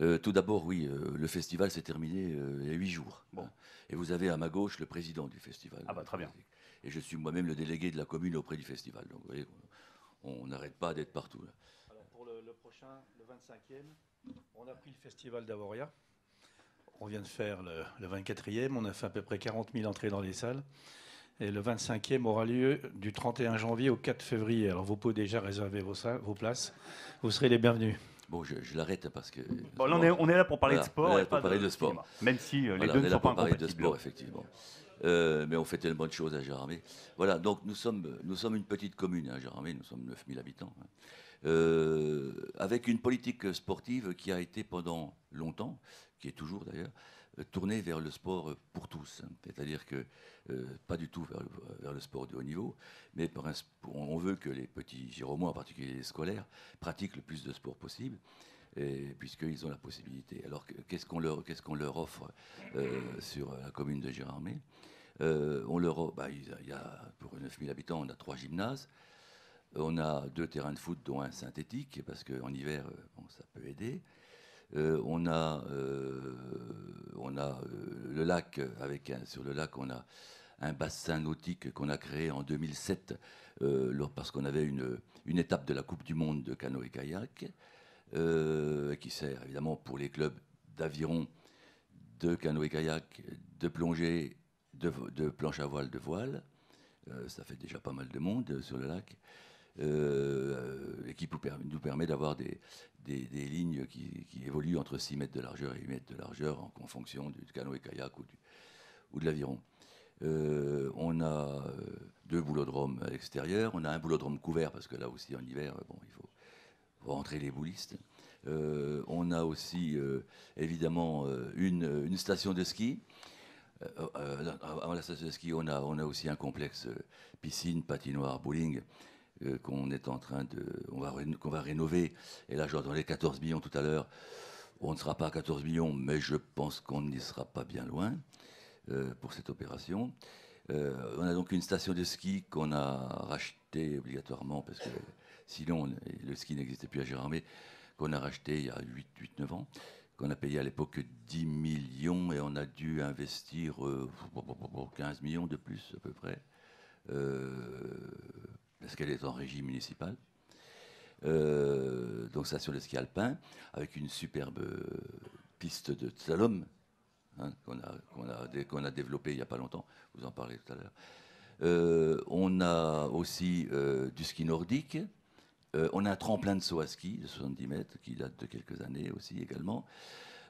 Euh, tout d'abord, oui, euh, le festival s'est terminé euh, il y a huit jours. Hein. Et vous avez à ma gauche le président du festival. Ah bah très bien. Et je suis moi-même le délégué de la commune auprès du festival. Donc vous voyez, on n'arrête pas d'être partout. là. Alors pour le, le prochain, le 25e, on a pris le festival d'Avoria. On vient de faire le, le 24e, on a fait à peu près 40 000 entrées dans les salles. Et le 25e aura lieu du 31 janvier au 4 février. Alors vous pouvez déjà réserver vos, salles- vos places. Vous serez les bienvenus. Bon, je, je l'arrête parce que. Bon, là, on est- on est là pour parler de sport on est là et pour pas parler de de sport. cinéma. Même si, euh, les deux on ne est sont là pour pas parler de incompatibles. sport, effectivement. Euh, mais on fait tellement de choses à Gérardmer. Voilà, donc nous sommes, nous sommes une petite commune à Gérardmer, nous sommes 9000 habitants. hein. Euh, avec une politique sportive qui a été pendant longtemps, qui est toujours d'ailleurs, euh, tournée vers le sport pour tous. hein. C'est-à-dire que pas du tout vers le, sport de haut niveau, mais on veut que les petits Giromois, en particulier les scolaires, pratiquent le plus de sport possible puisqu'ils ont la possibilité. Alors que- qu'est-ce qu'on leur, leur offre sur la commune de Gérardmer Euh, On bah, il y a- pour 9000 habitants, on a trois gymnases. On a deux terrains de foot, dont un synthétique, parce qu'en hiver, euh, ça peut aider. Euh, on a, euh, euh, le lac, avec sur le lac, on a un bassin nautique qu'on a créé en 2007, euh, lors- parce qu'on avait une, une étape de la Coupe du Monde de canoë-kayak, euh, qui sert évidemment pour les clubs d'aviron, de canoë-kayak, de plongée, de, de planche à voile, de voile. Euh, ça fait déjà pas mal de monde euh, sur le lac. Euh, et qui nous per- nous permet d'avoir des, lignes qui, évoluent entre 6 mètres de largeur et 8 mètres de largeur en, fonction du canoë-kayak ou, du- ou de l'aviron. On a deux boulodromes à l'extérieur. On a un boulodrome couvert parce que là aussi en hiver, bon, il faut, rentrer les boulistes. On a aussi évidemment une station de ski. Euh, euh, avant la station de ski, on a, aussi un complexe euh, piscine, patinoire, bowling euh, qu'on est en train de, va, qu'on va rénover. Et là, j'entendais 14 millions tout à l'heure. On ne sera pas à 14 millions, mais je pense qu'on n'y sera pas bien loin euh, pour cette opération. Euh, on a donc une station de ski qu'on a rachetée obligatoirement parce que sinon on- le ski n'existait plus à Gérardmer, qu'on a racheté il y a 8-9 ans, qu'on a payé à l'époque 10 millions et on a dû investir euh, 15 millions de plus à peu près, euh, parce qu'elle est en régie municipale. Euh, donc ça sur le ski alpin, avec une superbe euh, piste de slalom hein, qu'on a, a, a développée il n'y a pas longtemps, vous en parlez tout à l'heure. Euh, on a aussi euh, du ski nordique. Euh, on a un tremplin de saut à ski de 70 mètres qui date de quelques années aussi également.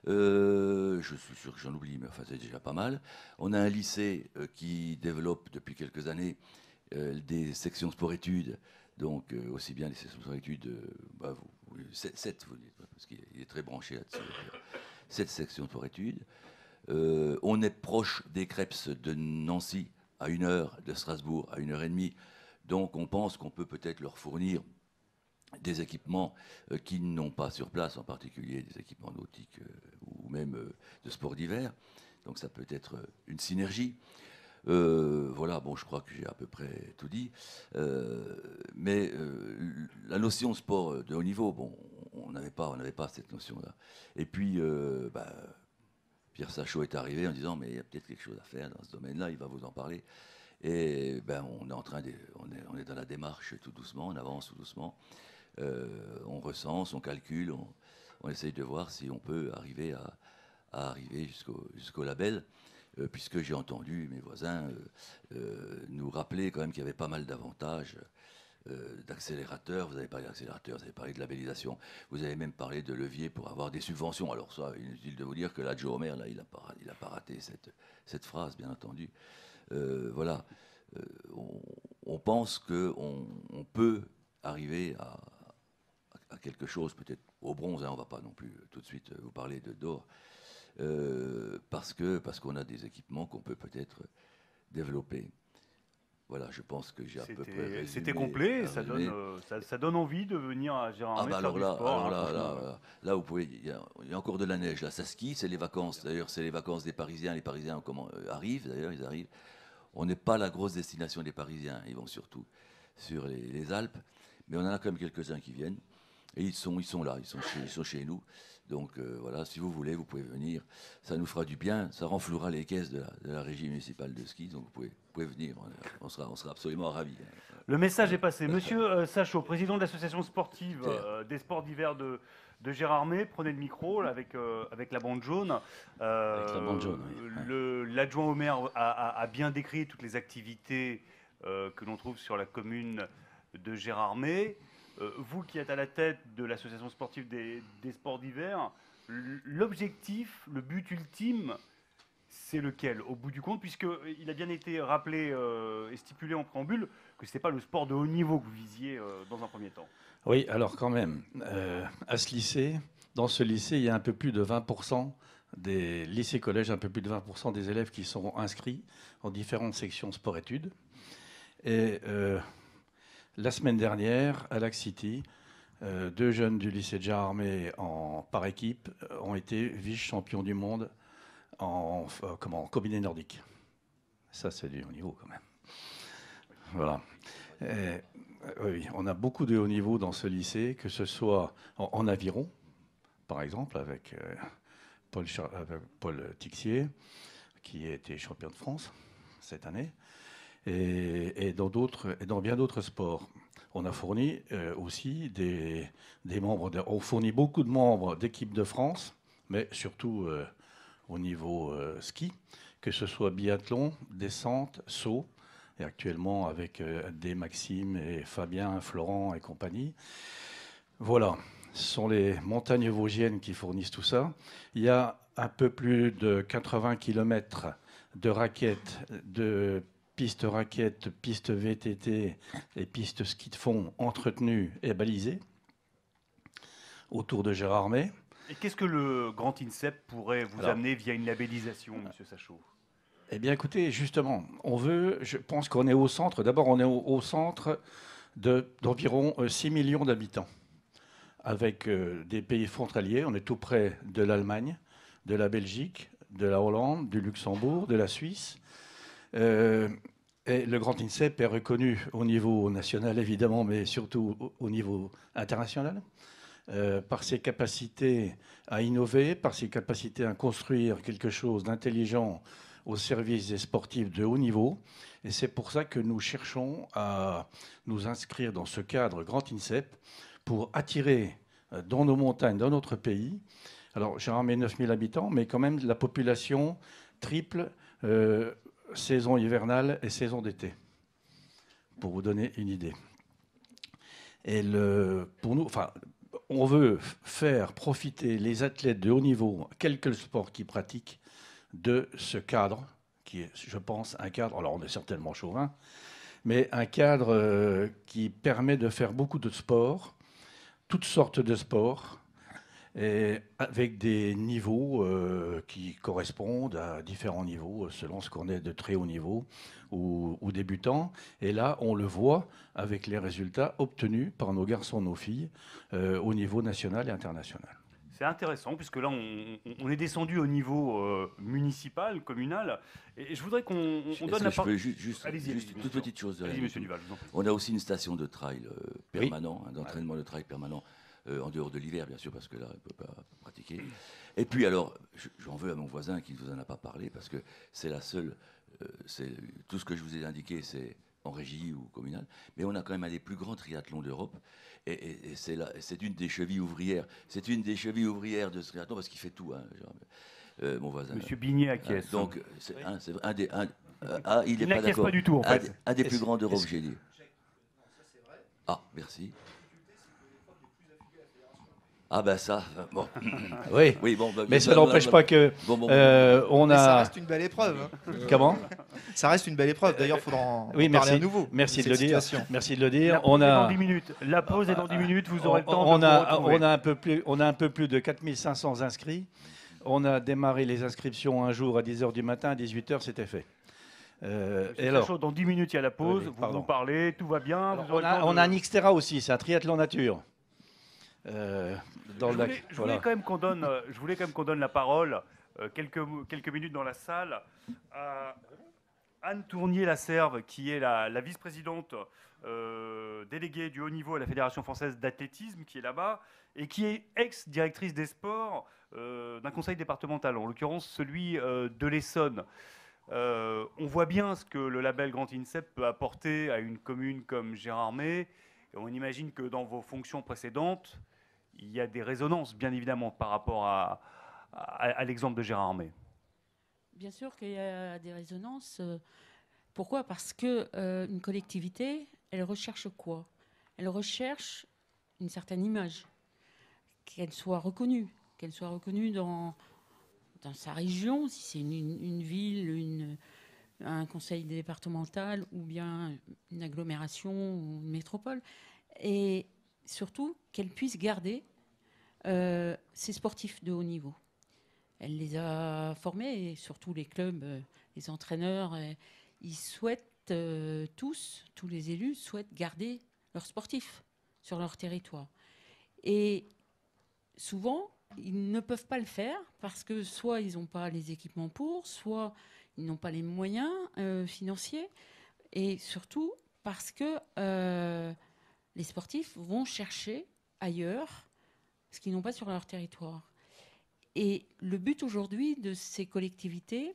Euh, je suis sûr que j'en oublie, mais enfin c'est déjà pas mal. On a un lycée euh, qui développe depuis quelques années des sections sport-études, donc aussi bien les sections sport-études, bah, vous, vous- sept, sept, vous dites, parce qu'il est, très branché là-dessus. Cette section sport-études. On est proche des Crêpes de Nancy à une heure, de Strasbourg à une heure et demie. Donc on pense qu'on peut peut-être leur fournir des équipements euh, qu'ils n'ont pas sur place, en particulier des équipements nautiques euh, ou même euh, de sport d'hiver. Donc ça peut être une synergie. Voilà, bon, je crois que j'ai à peu près tout dit. Mais la notion sport de haut niveau, bon, on n'avait pas, on n'avait pas cette notion-là. Et puis, bah, Pierre Sachot est arrivé en disant, mais il y a peut-être quelque chose à faire dans ce domaine-là, il va vous en parler. Et ben, on est en train de, on est, on est dans la démarche tout doucement, on avance tout doucement. Euh, on recense, on calcule, on, essaye de voir si on peut arriver à, arriver jusqu'au label, euh, puisque j'ai entendu mes voisins euh, nous rappeler quand même qu'il y avait pas mal d'avantages euh, d'accélérateur, vous avez parlé d'accélérateur, vous avez parlé de labellisation, vous avez même parlé de levier pour avoir des subventions. Alors ça, inutile de vous dire que là, Joe Homer, là, il n'a pas, raté cette, phrase, bien entendu. Voilà, on, on pense qu'on on peut arriver à, à quelque chose, peut-être au bronze, hein, on ne va pas non plus euh, tout de suite euh, vous parler de d'or, euh, parce que parce qu'on a des équipements qu'on peut peut-être développer. Voilà, je pense que j'ai à peu près C'était- complet, ça donne, euh, ça, ça donne envie de venir à Gérard Ah bah alors là, sport, alors hein, là, là, là, vous pouvez, il y, a, il y a encore de la neige là, ça skie, c'est les vacances. D'ailleurs, c'est les vacances des Parisiens. Les Parisiens comment, arrivent, d'ailleurs, ils arrivent. On n'est pas la grosse destination des Parisiens. Ils vont surtout sur les, les Alpes, mais on en a quand même quelques-uns qui viennent. Et ils sont, ils sont là, ils sont chez, ils sont chez nous. Donc euh, voilà, si vous voulez, vous pouvez venir. Ça nous fera du bien, ça renflouera les caisses de la, de la régie municipale de ski. Donc vous pouvez, vous pouvez venir, on, on sera, on sera absolument ravis. hein. Le message est passé. Monsieur euh, Sachot, président de l'association sportive euh, des sports d'hiver de, de Gérardmer, prenez le micro là, avec, euh, avec la bande jaune. Euh, Avec la bande jaune, oui. le- L'adjoint au maire a, a- a bien décrit toutes les activités euh, que l'on trouve sur la commune de Gérardmer. Euh, vous qui êtes à la tête de l'association sportive des, sports d'hiver, l'objectif, le but ultime, c'est lequel au bout du compte Puisqu'il a bien été rappelé euh, et stipulé en préambule que ce n'était pas le sport de haut niveau que vous visiez euh, dans un premier temps. Oui, alors quand même, euh, à ce lycée, dans ce lycée, il y a un peu plus de 20% des lycées-collèges, un peu plus de 20% des élèves qui sont inscrits en différentes sections sport-études. Et euh, la semaine dernière, à Lac City, euh, deux jeunes du lycée de Jarmé en par équipe euh, ont été vice-champions du monde en, euh, combiné nordique. Ça, c'est du haut niveau quand même. Voilà. On a beaucoup de haut niveau dans ce lycée, que ce soit en, aviron, par exemple, avec Paul Tixier, qui a été champion de France cette année, et, dans, bien d'autres sports. On a fourni euh, aussi des, membres, on fournit beaucoup de membres d'équipe de France, mais surtout euh, au niveau euh, ski, que ce soit biathlon, descente, saut, et actuellement avec des Maxime et Fabien, Florent et compagnie. Voilà, ce sont les montagnes vosgiennes qui fournissent tout ça. Il y a un peu plus de 80 km de raquettes, de pistes raquettes, pistes VTT et pistes ski de fond entretenues et balisées autour de Gérardmer. Et qu'est-ce que le Grand INSEP pourrait vous Alors- amener via une labellisation, Monsieur Sachot Eh bien, écoutez, justement, on veut, je pense qu'on est au centre, d'abord, on est au, au centre de- d'environ euh, 6 millions d'habitants, avec euh, des pays frontaliers. On est tout près de l'Allemagne, de la Belgique, de la Hollande, du Luxembourg, de la Suisse. Euh, le Grand INSEP est reconnu au niveau national, évidemment, mais surtout au, au niveau international, euh, par ses capacités à innover, par ses capacités à construire quelque chose d'intelligent au service des sportifs de haut niveau. Et c'est pour ça que nous cherchons à nous inscrire dans ce cadre Grand INSEP pour attirer euh, dans nos montagnes, dans notre pays, alors j'ai ramené 9000 habitants, mais quand même la population triple euh, saison hivernale et saison d'été, pour vous donner une idée. Et on veut faire profiter les athlètes de haut niveau, quel que le sport qu'ils pratiquent, de ce cadre, qui est, je pense, un cadre, alors on est certainement chauvin, mais un cadre euh, qui permet de faire beaucoup de sports, toutes sortes de sports, et avec des niveaux euh, qui correspondent à différents niveaux, selon ce qu'on est de très haut niveau ou, ou débutant. Et là, on le voit avec les résultats obtenus par nos garçons, nos filles, euh, au niveau national et international. C'est intéressant, puisque là, on, est descendu au niveau euh, municipal, communal. Et, je voudrais qu'on donne la parole. juste, juste, juste une toute petite chose. On a aussi une station de trail euh, Oui. permanent, hein, d'entraînement de trail permanent, euh, en dehors de l'hiver, bien sûr, parce que là, on ne peut pas pratiquer. Et puis, alors, je- j'en veux à mon voisin qui ne vous en a pas parlé, parce que c'est la seule. euh, c'est tout ce que je vous ai indiqué, c'est en régie ou communal, mais on a quand même un des plus grands triathlons d'Europe. Et, et- et c'est là- c'est une des chevilles ouvrières. C'est une des chevilles ouvrières de ce triathlon parce qu'il fait tout, hein, genre, euh, mon voisin. Monsieur Bignet acquiesce. Ah, Donc, c'est un, c'est un des. un- euh, ah, il n'est pas d'accord. pas du tout, en Un fait. des- Un, des plus grands d'Europe, j'ai dit. Ah, merci. Ah ben ça, euh, bon. Oui, oui bon, bah, mais ça n'empêche bah, pas que bon, bon, euh, on Mais a. ça reste une belle épreuve. hein. Comment? Ça reste une belle épreuve. D'ailleurs, il faudra en, Oui, en merci. parler à nouveau. Merci de le dire. Merci de le dire. La On pause est dans a. 10 minutes. La pause est dans 10 minutes. Vous aurez le temps on de vous a, on a un peu plus, on a un peu plus de 4500 inscrits. On a démarré les inscriptions un jour à 10h du matin, à 18h, c'était fait. Euh, et alors. Dans 10 minutes, il y a la pause. Oui, vous pardon. vous parlez, tout va bien. vous on a, on a un Xterra aussi, c'est un triathlon nature. Euh, dans je voulais, lac. je Voilà. voulais quand même qu'on donne, euh, je voulais quand même qu'on donne la parole euh, quelques, quelques minutes dans la salle à Anne Tournier-Lasserve, qui est la, la vice-présidente euh, déléguée du haut niveau à la Fédération française d'athlétisme, qui est là-bas, et qui est ex-directrice des sports d'un conseil départemental, en l'occurrence celui de l'Essonne. On voit bien ce que le label Grand INSEP peut apporter à une commune comme Gérardmer. Et on imagine que dans vos fonctions précédentes, il y a des résonances, bien évidemment, par rapport à, l'exemple de Gérardmer. Bien sûr qu'il y a des résonances. Pourquoi? Parce que euh, une collectivité, elle recherche quoi? Elle recherche une certaine image, qu'elle soit reconnue, qu'elle soit reconnue dans, sa région, si c'est une, ville, un conseil départemental ou bien une agglomération ou une métropole, et surtout qu'elle puisse garder euh, ses sportifs de haut niveau. Elle les a formés, et surtout les clubs, euh, les entraîneurs, euh, ils souhaitent euh, tous, tous les élus souhaitent garder leurs sportifs sur leur territoire. Et souvent, ils ne peuvent pas le faire parce que soit ils n'ont pas les équipements pour, soit ils n'ont pas les moyens financiers, et surtout parce que les sportifs vont chercher ailleurs ce qu'ils n'ont pas sur leur territoire. Et le but aujourd'hui de ces collectivités,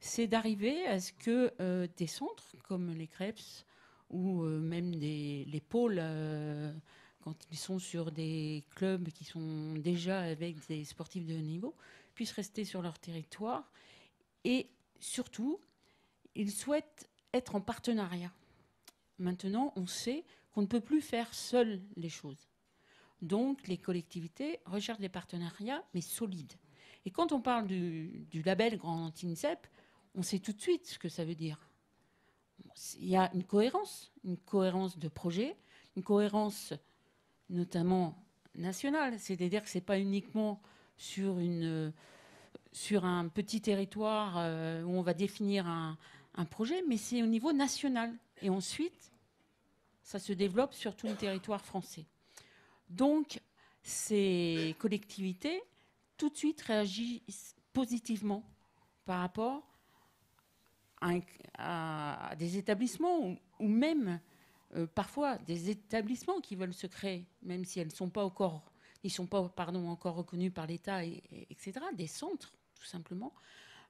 c'est d'arriver à ce que euh, des centres comme les CREPS ou euh, même les pôles, euh, quand ils sont sur des clubs qui sont déjà avec des sportifs de haut niveau, puissent rester sur leur territoire. Et surtout, ils souhaitent être en partenariat. Maintenant, on sait qu'on ne peut plus faire seul les choses. Donc, les collectivités recherchent des partenariats, mais solides. Et quand on parle du, label Grand INSEP, on sait tout de suite ce que ça veut dire. Il y a une cohérence, une cohérence de projet, une cohérence notamment nationale. C'est-à-dire que ce n'est pas uniquement sur un petit territoire euh, où on va définir un, un projet, mais c'est au niveau national. Et ensuite, ça se développe sur tout le territoire français. Donc, ces collectivités, tout de suite, réagissent positivement par rapport à, des établissements ou, même euh, parfois des établissements qui veulent se créer, même si elles ne sont pas encore, ils sont pas pardon, encore reconnus par l'État, et- etc., des centres, tout simplement.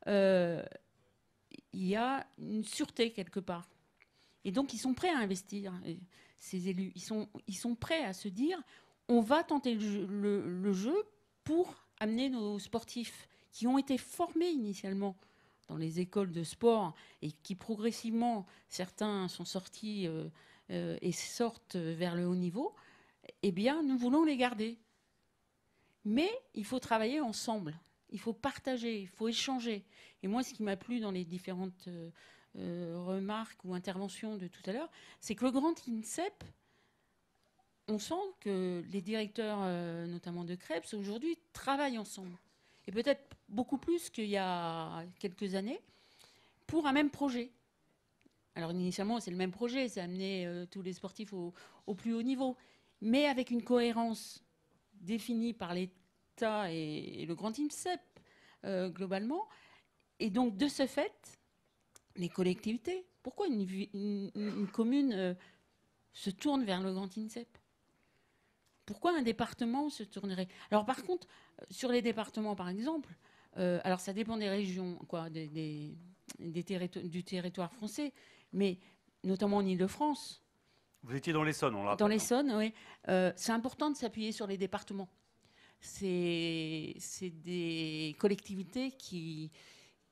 Euh, il y a une sûreté quelque part. Et donc, ils sont prêts à investir, ces élus. Ils sont, ils sont prêts à se dire on va tenter le jeu, le- le jeu pour amener nos sportifs qui ont été formés initialement dans les écoles de sport et qui progressivement, certains sont sortis euh, euh, et sortent vers le haut niveau, eh bien, nous voulons les garder. Mais il faut travailler ensemble, il faut partager, il faut échanger. Et moi, ce qui m'a plu dans les différentes euh, euh, remarques ou interventions de tout à l'heure, c'est que le grand INSEP, on sent que les directeurs, euh, notamment de Krebs, aujourd'hui travaillent ensemble. Et peut-être beaucoup plus qu'il y a quelques années, pour un même projet. Alors initialement, c'est le même projet, c'est amener euh, tous les sportifs au, plus haut niveau, mais avec une cohérence définie par l'État et, le grand INSEP euh, globalement. Et donc, de ce fait, les collectivités, pourquoi une, vi- une- une commune euh, se tourne vers le grand INSEP? Pourquoi un département se tournerait? Alors par contre, euh, sur les départements par exemple, euh, alors ça dépend des régions, quoi, des, des- des territo- du territoire français, mais notamment en Ile-de-France, Vous étiez dans l'Essonne, on l'a dans l'Essonne, oui, euh, c'est important de s'appuyer sur les départements. C'est des collectivités qui,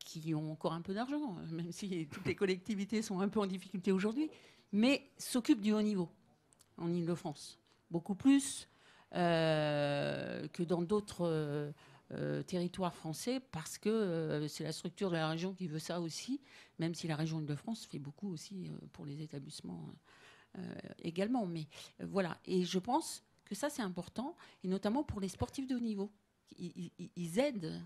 qui ont encore un peu d'argent, même si toutes les collectivités sont un peu en difficulté aujourd'hui, mais s'occupent du haut niveau. en Ile-de-France. Beaucoup plus euh, que dans d'autres euh, euh, territoires français, parce que c'est la structure de la région qui veut ça aussi, même si la région Île-de-France fait beaucoup aussi pour les établissements également. Mais voilà, et je pense que ça c'est important, et notamment pour les sportifs de haut niveau. Ils, aident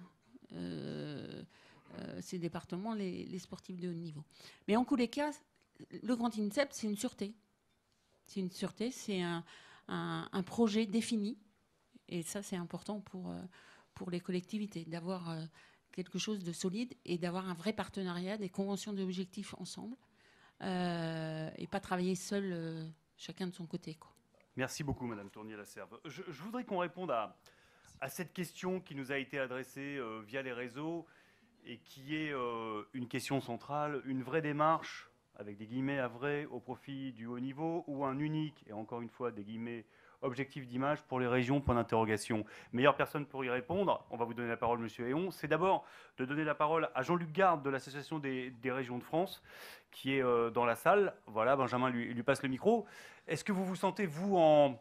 ces départements, les, sportifs de haut niveau. Mais en tous les cas, le Grand INSEP, c'est une sûreté. C'est une sûreté, c'est un, un- projet défini. Et ça, c'est important pour, euh, pour les collectivités, d'avoir euh, quelque chose de solide et d'avoir un vrai partenariat, des conventions d'objectifs ensemble, euh, et pas travailler seul, euh, chacun de son côté. Quoi. Merci beaucoup, Madame Tournier-Lasserve. Je, voudrais qu'on réponde à, à cette question qui nous a été adressée euh, via les réseaux et qui est euh, une question centrale, une vraie démarche, avec des guillemets à vrai, au profit du haut niveau, ou un unique, et encore une fois des guillemets, objectif d'image pour les régions, point d'interrogation. Meilleure personne pour y répondre, on va vous donner la parole, Monsieur Héon, c'est d'abord de donner la parole à Jean-Luc Garde de l'Association des, régions de France, qui est euh, dans la salle. Voilà, Benjamin lui, lui passe le micro. Est-ce que vous vous sentez, vous, en,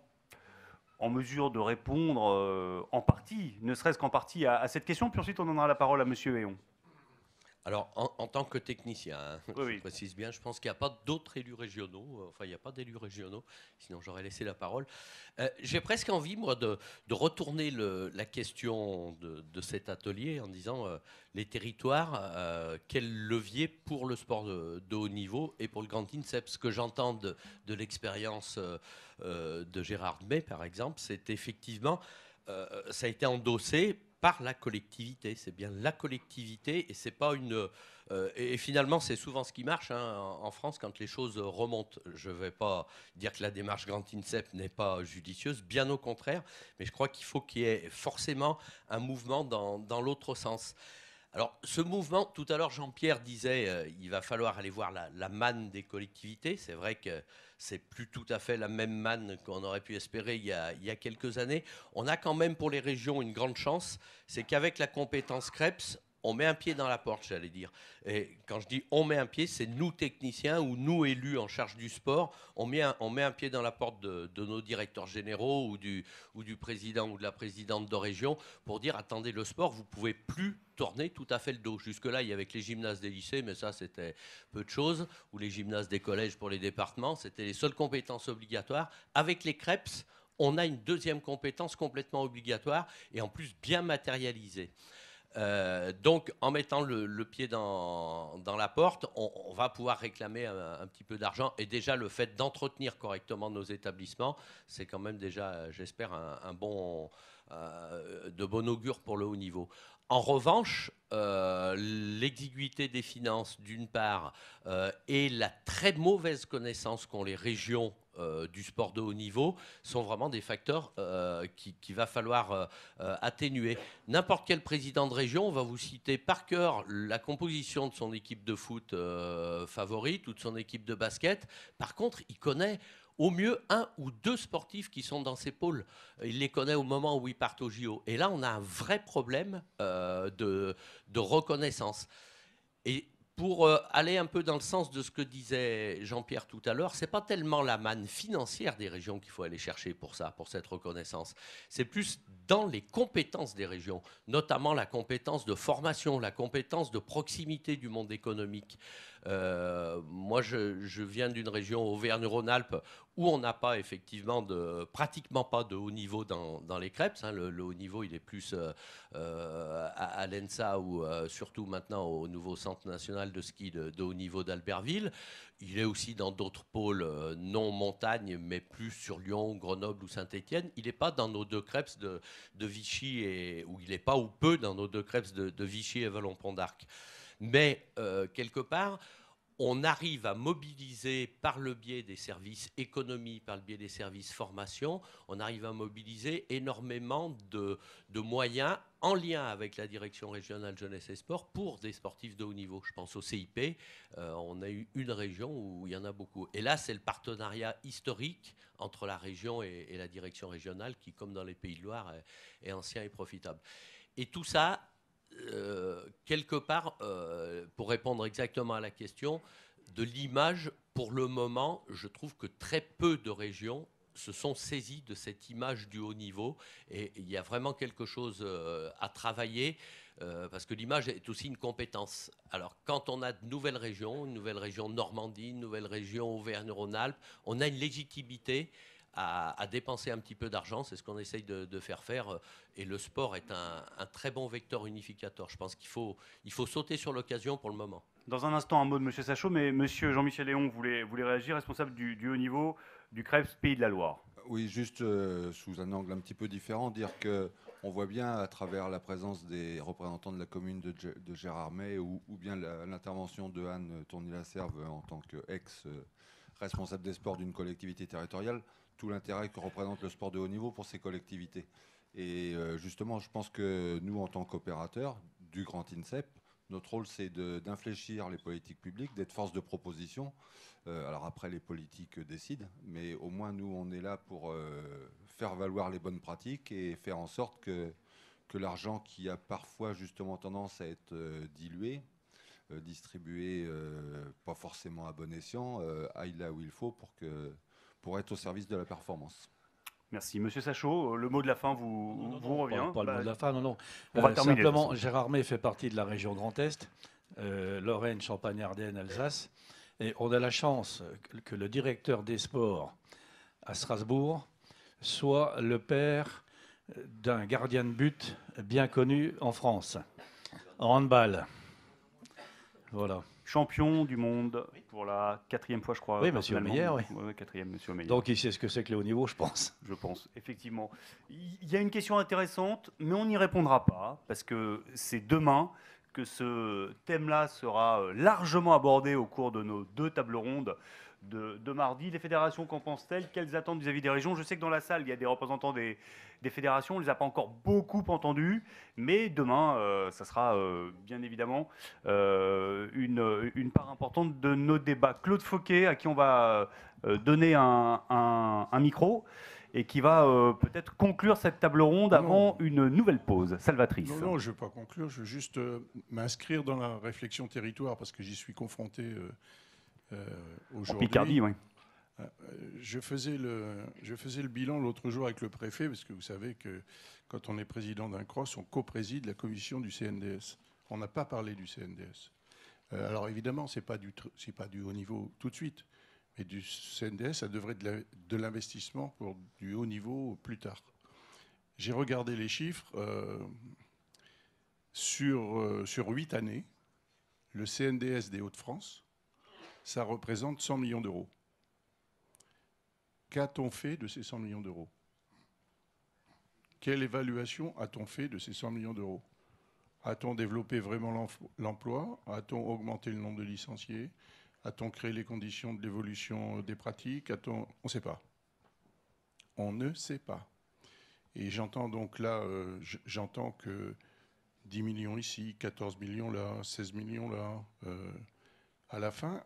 en mesure de répondre euh, en partie, ne serait-ce qu'en partie, à, à cette question? Puis ensuite, on donnera la parole à Monsieur Héon. Alors, en, en tant que technicien, hein, Oui, je précise bien, je pense qu'il n'y a pas d'autres élus régionaux, euh, enfin, il n'y a pas d'élus régionaux, sinon j'aurais laissé la parole. Euh, J'ai presque envie, moi, de, de retourner le- la question de, de cet atelier en disant euh, les territoires, euh, quel levier pour le sport de, de haut niveau et pour le Grand INSEP Ce que j'entends de, l'expérience de Gérard May, par exemple, c'est effectivement, ça a été endossé par la collectivité. C'est bien la collectivité et c'est pas une. euh, et finalement, c'est souvent ce qui marche hein, en, France quand les choses remontent. Je ne vais pas dire que la démarche Grand INSEP n'est pas judicieuse, bien au contraire, mais je crois qu'il faut qu'il y ait forcément un mouvement dans, l'autre sens. Alors, ce mouvement, tout à l'heure, Jean-Pierre disait euh, il va falloir aller voir la manne des collectivités. C'est vrai que c'est plus tout à fait la même manne qu'on aurait pu espérer il y, a, il y a quelques années. On a quand même pour les régions une grande chance c'est qu'avec la compétence CREPS, on met un pied dans la porte, j'allais dire. Et quand je dis on met un pied, c'est nous techniciens ou nous élus en charge du sport, on met un, pied dans la porte de, nos directeurs généraux ou du, ou président ou de la présidente de région pour dire attendez, le sport, vous pouvez plus tourner tout à fait le dos. Jusque-là, il y avait les gymnases des lycées, mais ça, c'était peu de choses, ou les gymnases des collèges pour les départements, c'était les seules compétences obligatoires. Avec les CREPS, on a une deuxième compétence complètement obligatoire et en plus bien matérialisée. Euh, donc, en mettant le, pied dans, la porte, on, va pouvoir réclamer un, petit peu d'argent. Et déjà, le fait d'entretenir correctement nos établissements, c'est quand même déjà, j'espère, un, bon, euh, de bon augure pour le haut niveau. En revanche, euh, l'exiguïté des finances, d'une part, euh, et la très mauvaise connaissance qu'ont les régions euh, du sport de haut niveau sont vraiment des facteurs euh, qui- qu'il va falloir euh, atténuer. N'importe quel président de région va vous citer par cœur la composition de son équipe de foot favorite ou de son équipe de basket. Par contre, il connaît au mieux un ou deux sportifs qui sont dans ses pôles. Il les connaît au moment où ils partent au JO. Et là, on a un vrai problème de, de reconnaissance. Et pour euh, aller un peu dans le sens de ce que disait Jean-Pierre tout à l'heure, c'est pas tellement la manne financière des régions qu'il faut aller chercher pour ça, pour cette reconnaissance. C'est plus dans les compétences des régions, notamment la compétence de formation, la compétence de proximité du monde économique. Euh, moi, je, viens d'une région Auvergne-Rhône-Alpes où on n'a pas effectivement de, pratiquement pas de haut niveau dans, les crêpes. hein. Le, haut niveau, il est plus euh, euh, à, l'ENSA ou surtout maintenant au nouveau centre national de ski de, de haut niveau d'Albertville. Il est aussi dans d'autres pôles euh, non montagne, mais plus sur Lyon, Grenoble ou Saint-Étienne. Il n'est pas dans nos deux crêpes de, Vichy et ou il n'est pas ou peu dans nos deux crêpes de, de Vichy et Vallon-Pont d'Arc. Mais euh, quelque part, on arrive à mobiliser par le biais des services économie, par le biais des services formation, on arrive à mobiliser énormément de, moyens en lien avec la direction régionale jeunesse et sport pour des sportifs de haut niveau. Je pense au CIP, euh, on a eu une région où il y en a beaucoup. Et là, c'est le partenariat historique entre la région et, et la direction régionale qui, comme dans les Pays de Loire, est, est ancien et profitable. Et tout ça, euh, quelque part, euh, pour répondre exactement à la question, de l'image, pour le moment, je trouve que très peu de régions se sont saisis de cette image du haut niveau et il y a vraiment quelque chose euh, à travailler parce que l'image est aussi une compétence. Alors quand on a de nouvelles régions, une nouvelle région Normandie, une nouvelle région Auvergne-Rhône-Alpes, on a une légitimité à, à dépenser un petit peu d'argent, c'est ce qu'on essaye de, de faire faire et le sport est un, un très bon vecteur unificateur. Je pense qu'il faut, il faut sauter sur l'occasion pour le moment. Dans un instant, un mot de M. Sachot, mais M. Jean-Michel Léon voulait, voulait réagir, responsable du, du haut niveau du CREPS Pays de la Loire. Oui, juste euh, sous un angle un petit peu différent, dire que on voit bien à travers la présence des représentants de la commune de, Gé- de Gérardmer ou, ou bien l'intervention de Anne Tourny-Lasserve en tant qu'ex-responsable des sports d'une collectivité territoriale, tout l'intérêt que représente le sport de haut niveau pour ces collectivités. Et euh, justement, je pense que nous, en tant qu'opérateurs du Grand INSEP, notre rôle, c'est d'infléchir les politiques publiques, d'être force de proposition. Euh, alors après, les politiques décident, mais au moins, nous, on est là pour euh, faire valoir les bonnes pratiques et faire en sorte que, que l'argent qui a parfois justement tendance à être dilué, distribué pas forcément à bon escient, aille là où il faut pour, que, pour être au service de la performance. Merci. Monsieur Sachot, le mot de la fin vous, vous revient Pas, pas le Bah, mot de la fin, non, non. On va Euh, terminer. Simplement, façon. Gérardmer fait partie de la région Grand Est, euh, Lorraine, Champagne, Ardennes, Alsace. Et on a la chance que- que le directeur des sports à Strasbourg soit le père d'un gardien de but bien connu en France, en handball. Voilà. Champion du monde pour la quatrième fois, je crois. Oui, monsieur. Meyer, oui. Ouais, quatrième, monsieur Meyer. Donc il sait ce que c'est que le haut niveau, je pense. Je pense, effectivement. Il y a une question intéressante, mais on n'y répondra pas, parce que c'est demain que ce thème-là sera euh, largement abordé au cours de nos deux tables rondes de, de mardi. Les fédérations, qu'en pensent-elles? Quelles attentes vis-à-vis des régions? Je sais que dans la salle, il y a des représentants des, des fédérations, on ne les a pas encore beaucoup entendus, mais demain, euh, ça sera euh, bien évidemment euh, une, une part importante de nos débats. Claude Fauquet, à qui on va donner un, un- un micro et qui va peut-être conclure cette table ronde avant une nouvelle pause salvatrice. Non, non, je ne veux pas conclure, je veux juste m'inscrire dans la réflexion territoire parce que j'y suis confronté aujourd'hui. Picardie, oui. Euh, Je faisais, le, je faisais le bilan l'autre jour avec le préfet, parce que vous savez que quand on est président d'un CROSS, on co-préside la commission du CNDS. On n'a pas parlé du CNDS. Euh, alors évidemment, ce n'est pas, du pas du haut niveau tout de suite, mais du CNDS, ça devrait être de l'investissement pour du haut niveau plus tard. J'ai regardé les chiffres. euh, sur, euh, sur 8 années, le CNDS des Hauts-de-France, ça représente 100 millions d'euros. Qu'a-t-on fait de ces 100 millions d'euros? Quelle évaluation a-t-on fait de ces 100 millions d'euros? A-t-on développé vraiment l'emploi? A-t-on augmenté le nombre de licenciés? A-t-on créé les conditions de l'évolution des pratiques? On ne sait pas. On ne sait pas. Et j'entends donc là, euh, j'entends que 10 millions ici, 14 millions là, 16 millions là. euh, à la fin,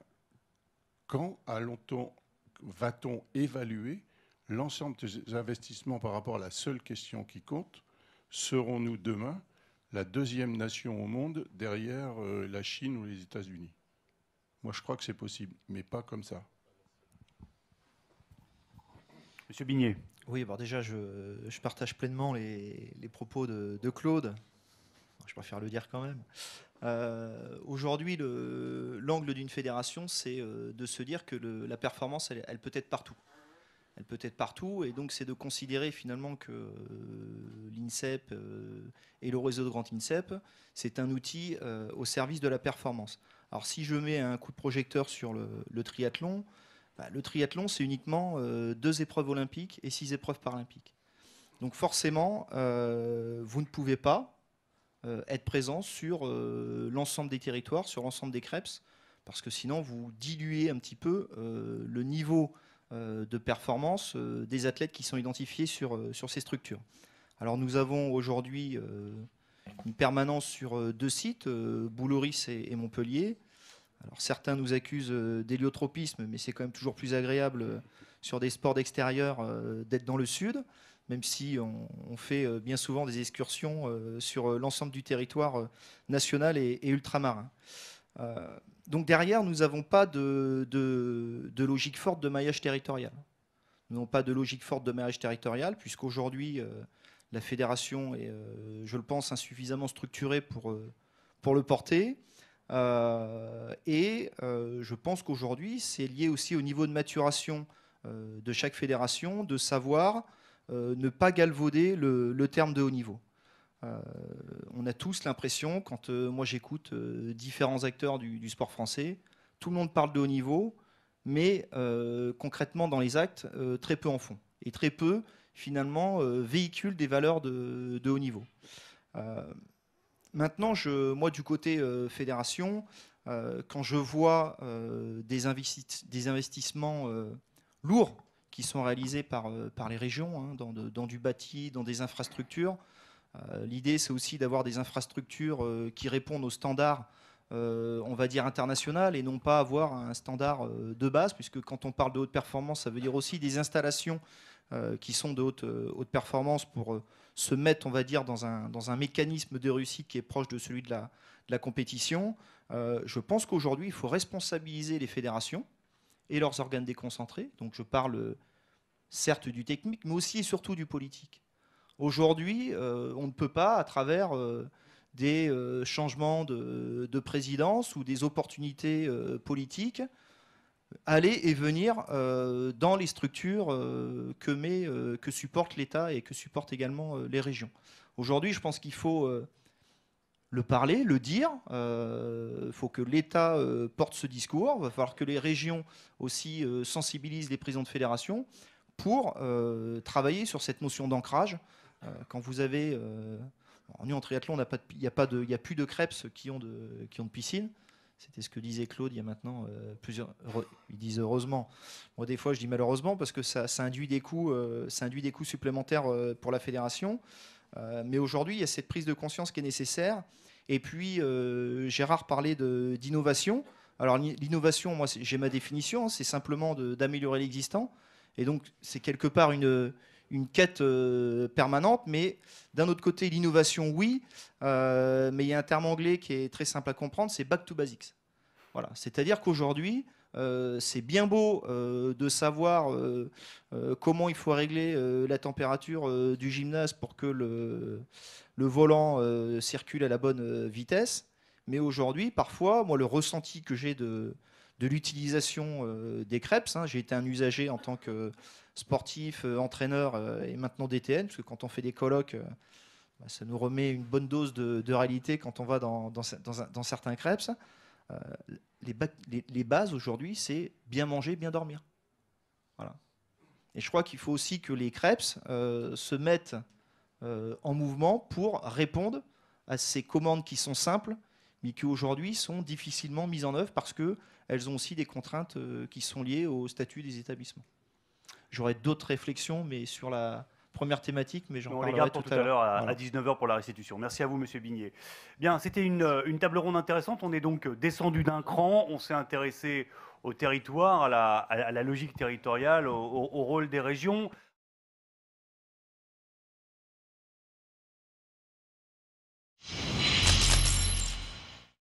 quand allons-on, va-t-on évaluer l'ensemble de ces investissements par rapport à la seule question qui compte? Serons-nous demain la deuxième nation au monde derrière euh, la Chine ou les États-Unis? Moi, je crois que c'est possible, mais pas comme ça. Monsieur Bignet. Oui, alors déjà, je, je partage pleinement les, les propos de, de Claude. Je préfère le dire quand même. Euh, Aujourd'hui, le- l'angle d'une fédération, c'est euh, de se dire que la performance, elle, peut être partout. Elle peut être partout, et donc c'est de considérer finalement que euh, l'INSEP et le réseau de Grand INSEP, c'est un outil au service de la performance. Alors si je mets un coup de projecteur sur le, triathlon, bah, le triathlon, c'est uniquement deux épreuves olympiques et six épreuves paralympiques. Donc forcément, vous ne pouvez pas être présent sur euh, l'ensemble des territoires, sur l'ensemble des CREPS, parce que sinon vous diluez un petit peu euh, le niveau euh, de performance euh, des athlètes qui sont identifiés sur, euh, sur ces structures. Alors nous avons aujourd'hui euh, une permanence sur euh, deux sites, euh, Bouloris et, Montpellier. Alors certains nous accusent euh, d'héliotropisme, mais c'est quand même toujours plus agréable euh, sur des sports d'extérieur euh, d'être dans le sud, même si on, fait euh, bien souvent des excursions euh, sur euh, l'ensemble du territoire national et, ultramarin. Donc derrière, nous n'avons pas de, de- logique forte de maillage territorial. Nous n'avons pas de logique forte de marriage territorial, puisqu'aujourd'hui, la fédération est, je le pense, insuffisamment structurée pour, pour le porter. Et je pense qu'aujourd'hui, c'est lié aussi au niveau de maturation de chaque fédération, de savoir ne pas galvauder le, terme de haut niveau. Euh, on a tous l'impression, quand euh, moi j'écoute euh, différents acteurs du, sport français, tout le monde parle de haut niveau, mais euh, concrètement dans les actes, euh, très peu en font. Et très peu, finalement, euh, véhiculent des valeurs de, haut niveau. Euh, maintenant, moi du côté euh, fédération, euh, quand je vois euh, des, investi- des investissements euh, lourds qui sont réalisés par, euh, par les régions, hein, dans, dans du bâti, dans des infrastructures, euh, L'idée, c'est aussi d'avoir des infrastructures euh, qui répondent aux standards, on va dire, international et non pas avoir un standard de base, puisque quand on parle de haute performance, ça veut dire aussi des installations qui sont de haute, haute performance pour se mettre, on va dire, dans un, dans un mécanisme de réussite qui est proche de celui de la, de la compétition. Je pense qu'aujourd'hui, il faut responsabiliser les fédérations et leurs organes déconcentrés. Donc je parle certes du technique, mais aussi et surtout du politique. Aujourd'hui, euh, on ne peut pas, à travers euh, des euh, changements de, de présidence ou des opportunités politiques, aller et venir dans les structures que, met, que supporte l'État et que supportent également les régions. Aujourd'hui, je pense qu'il faut le parler, le dire. Il faut que l'État euh, porte ce discours. Il va falloir que les régions aussi euh, sensibilisent les présidents de fédération pour euh, travailler sur cette notion d'ancrage. Euh, quand vous avez. Euh, nous, en triathlon, il n'y a, pas a plus de crêpes qui ont de, qui ont de piscine. C'était ce que disait Claude il y a maintenant euh, plusieurs. Ils disent heureusement. Moi, des fois, je dis malheureusement parce que ça, induit des coûts, euh, ça induit des coûts supplémentaires euh, pour la fédération. Euh, mais aujourd'hui, il y a cette prise de conscience qui est nécessaire. Et puis, euh, Gérard parlait d'innovation. Alors, l'i- l'innovation, moi, j'ai ma définition, hein, c'est simplement d'améliorer l'existant. Et donc, c'est quelque part une, une quête euh, permanente. Mais d'un autre côté, l'innovation, oui. Mais il y a un terme anglais qui est très simple à comprendre, c'est back to basics. Voilà. C'est-à-dire qu'aujourd'hui, euh, c'est bien beau euh, de savoir euh, comment il faut régler la température du gymnase pour que le, volant circule à la bonne vitesse. Mais aujourd'hui, parfois, moi, le ressenti que j'ai de, l'utilisation des crêpes, hein, j'ai été un usager en tant que sportif, entraîneur et maintenant DTN, parce que quand on fait des colloques, bah, ça nous remet une bonne dose de, réalité quand on va dans, certains crêpes. Les, ba- les- les bases aujourd'hui, c'est bien manger, bien dormir. Voilà. Et je crois qu'il faut aussi que les crêpes euh, se mettent euh, en mouvement pour répondre à ces commandes qui sont simples, mais qui aujourd'hui sont difficilement mises en œuvre parce qu'elles ont aussi des contraintes euh, qui sont liées au statut des établissements. J'aurais d'autres réflexions, mais sur la première thématique, mais j'en les parlerai garde pour tout à l'heure à, Voilà. 19h pour la restitution. Merci à vous, Monsieur Bignet. Bien, c'était une, euh, une table ronde intéressante. On est donc descendu d'un cran. On s'est intéressé au territoire, à la, à la logique territoriale, au, au- au rôle des régions.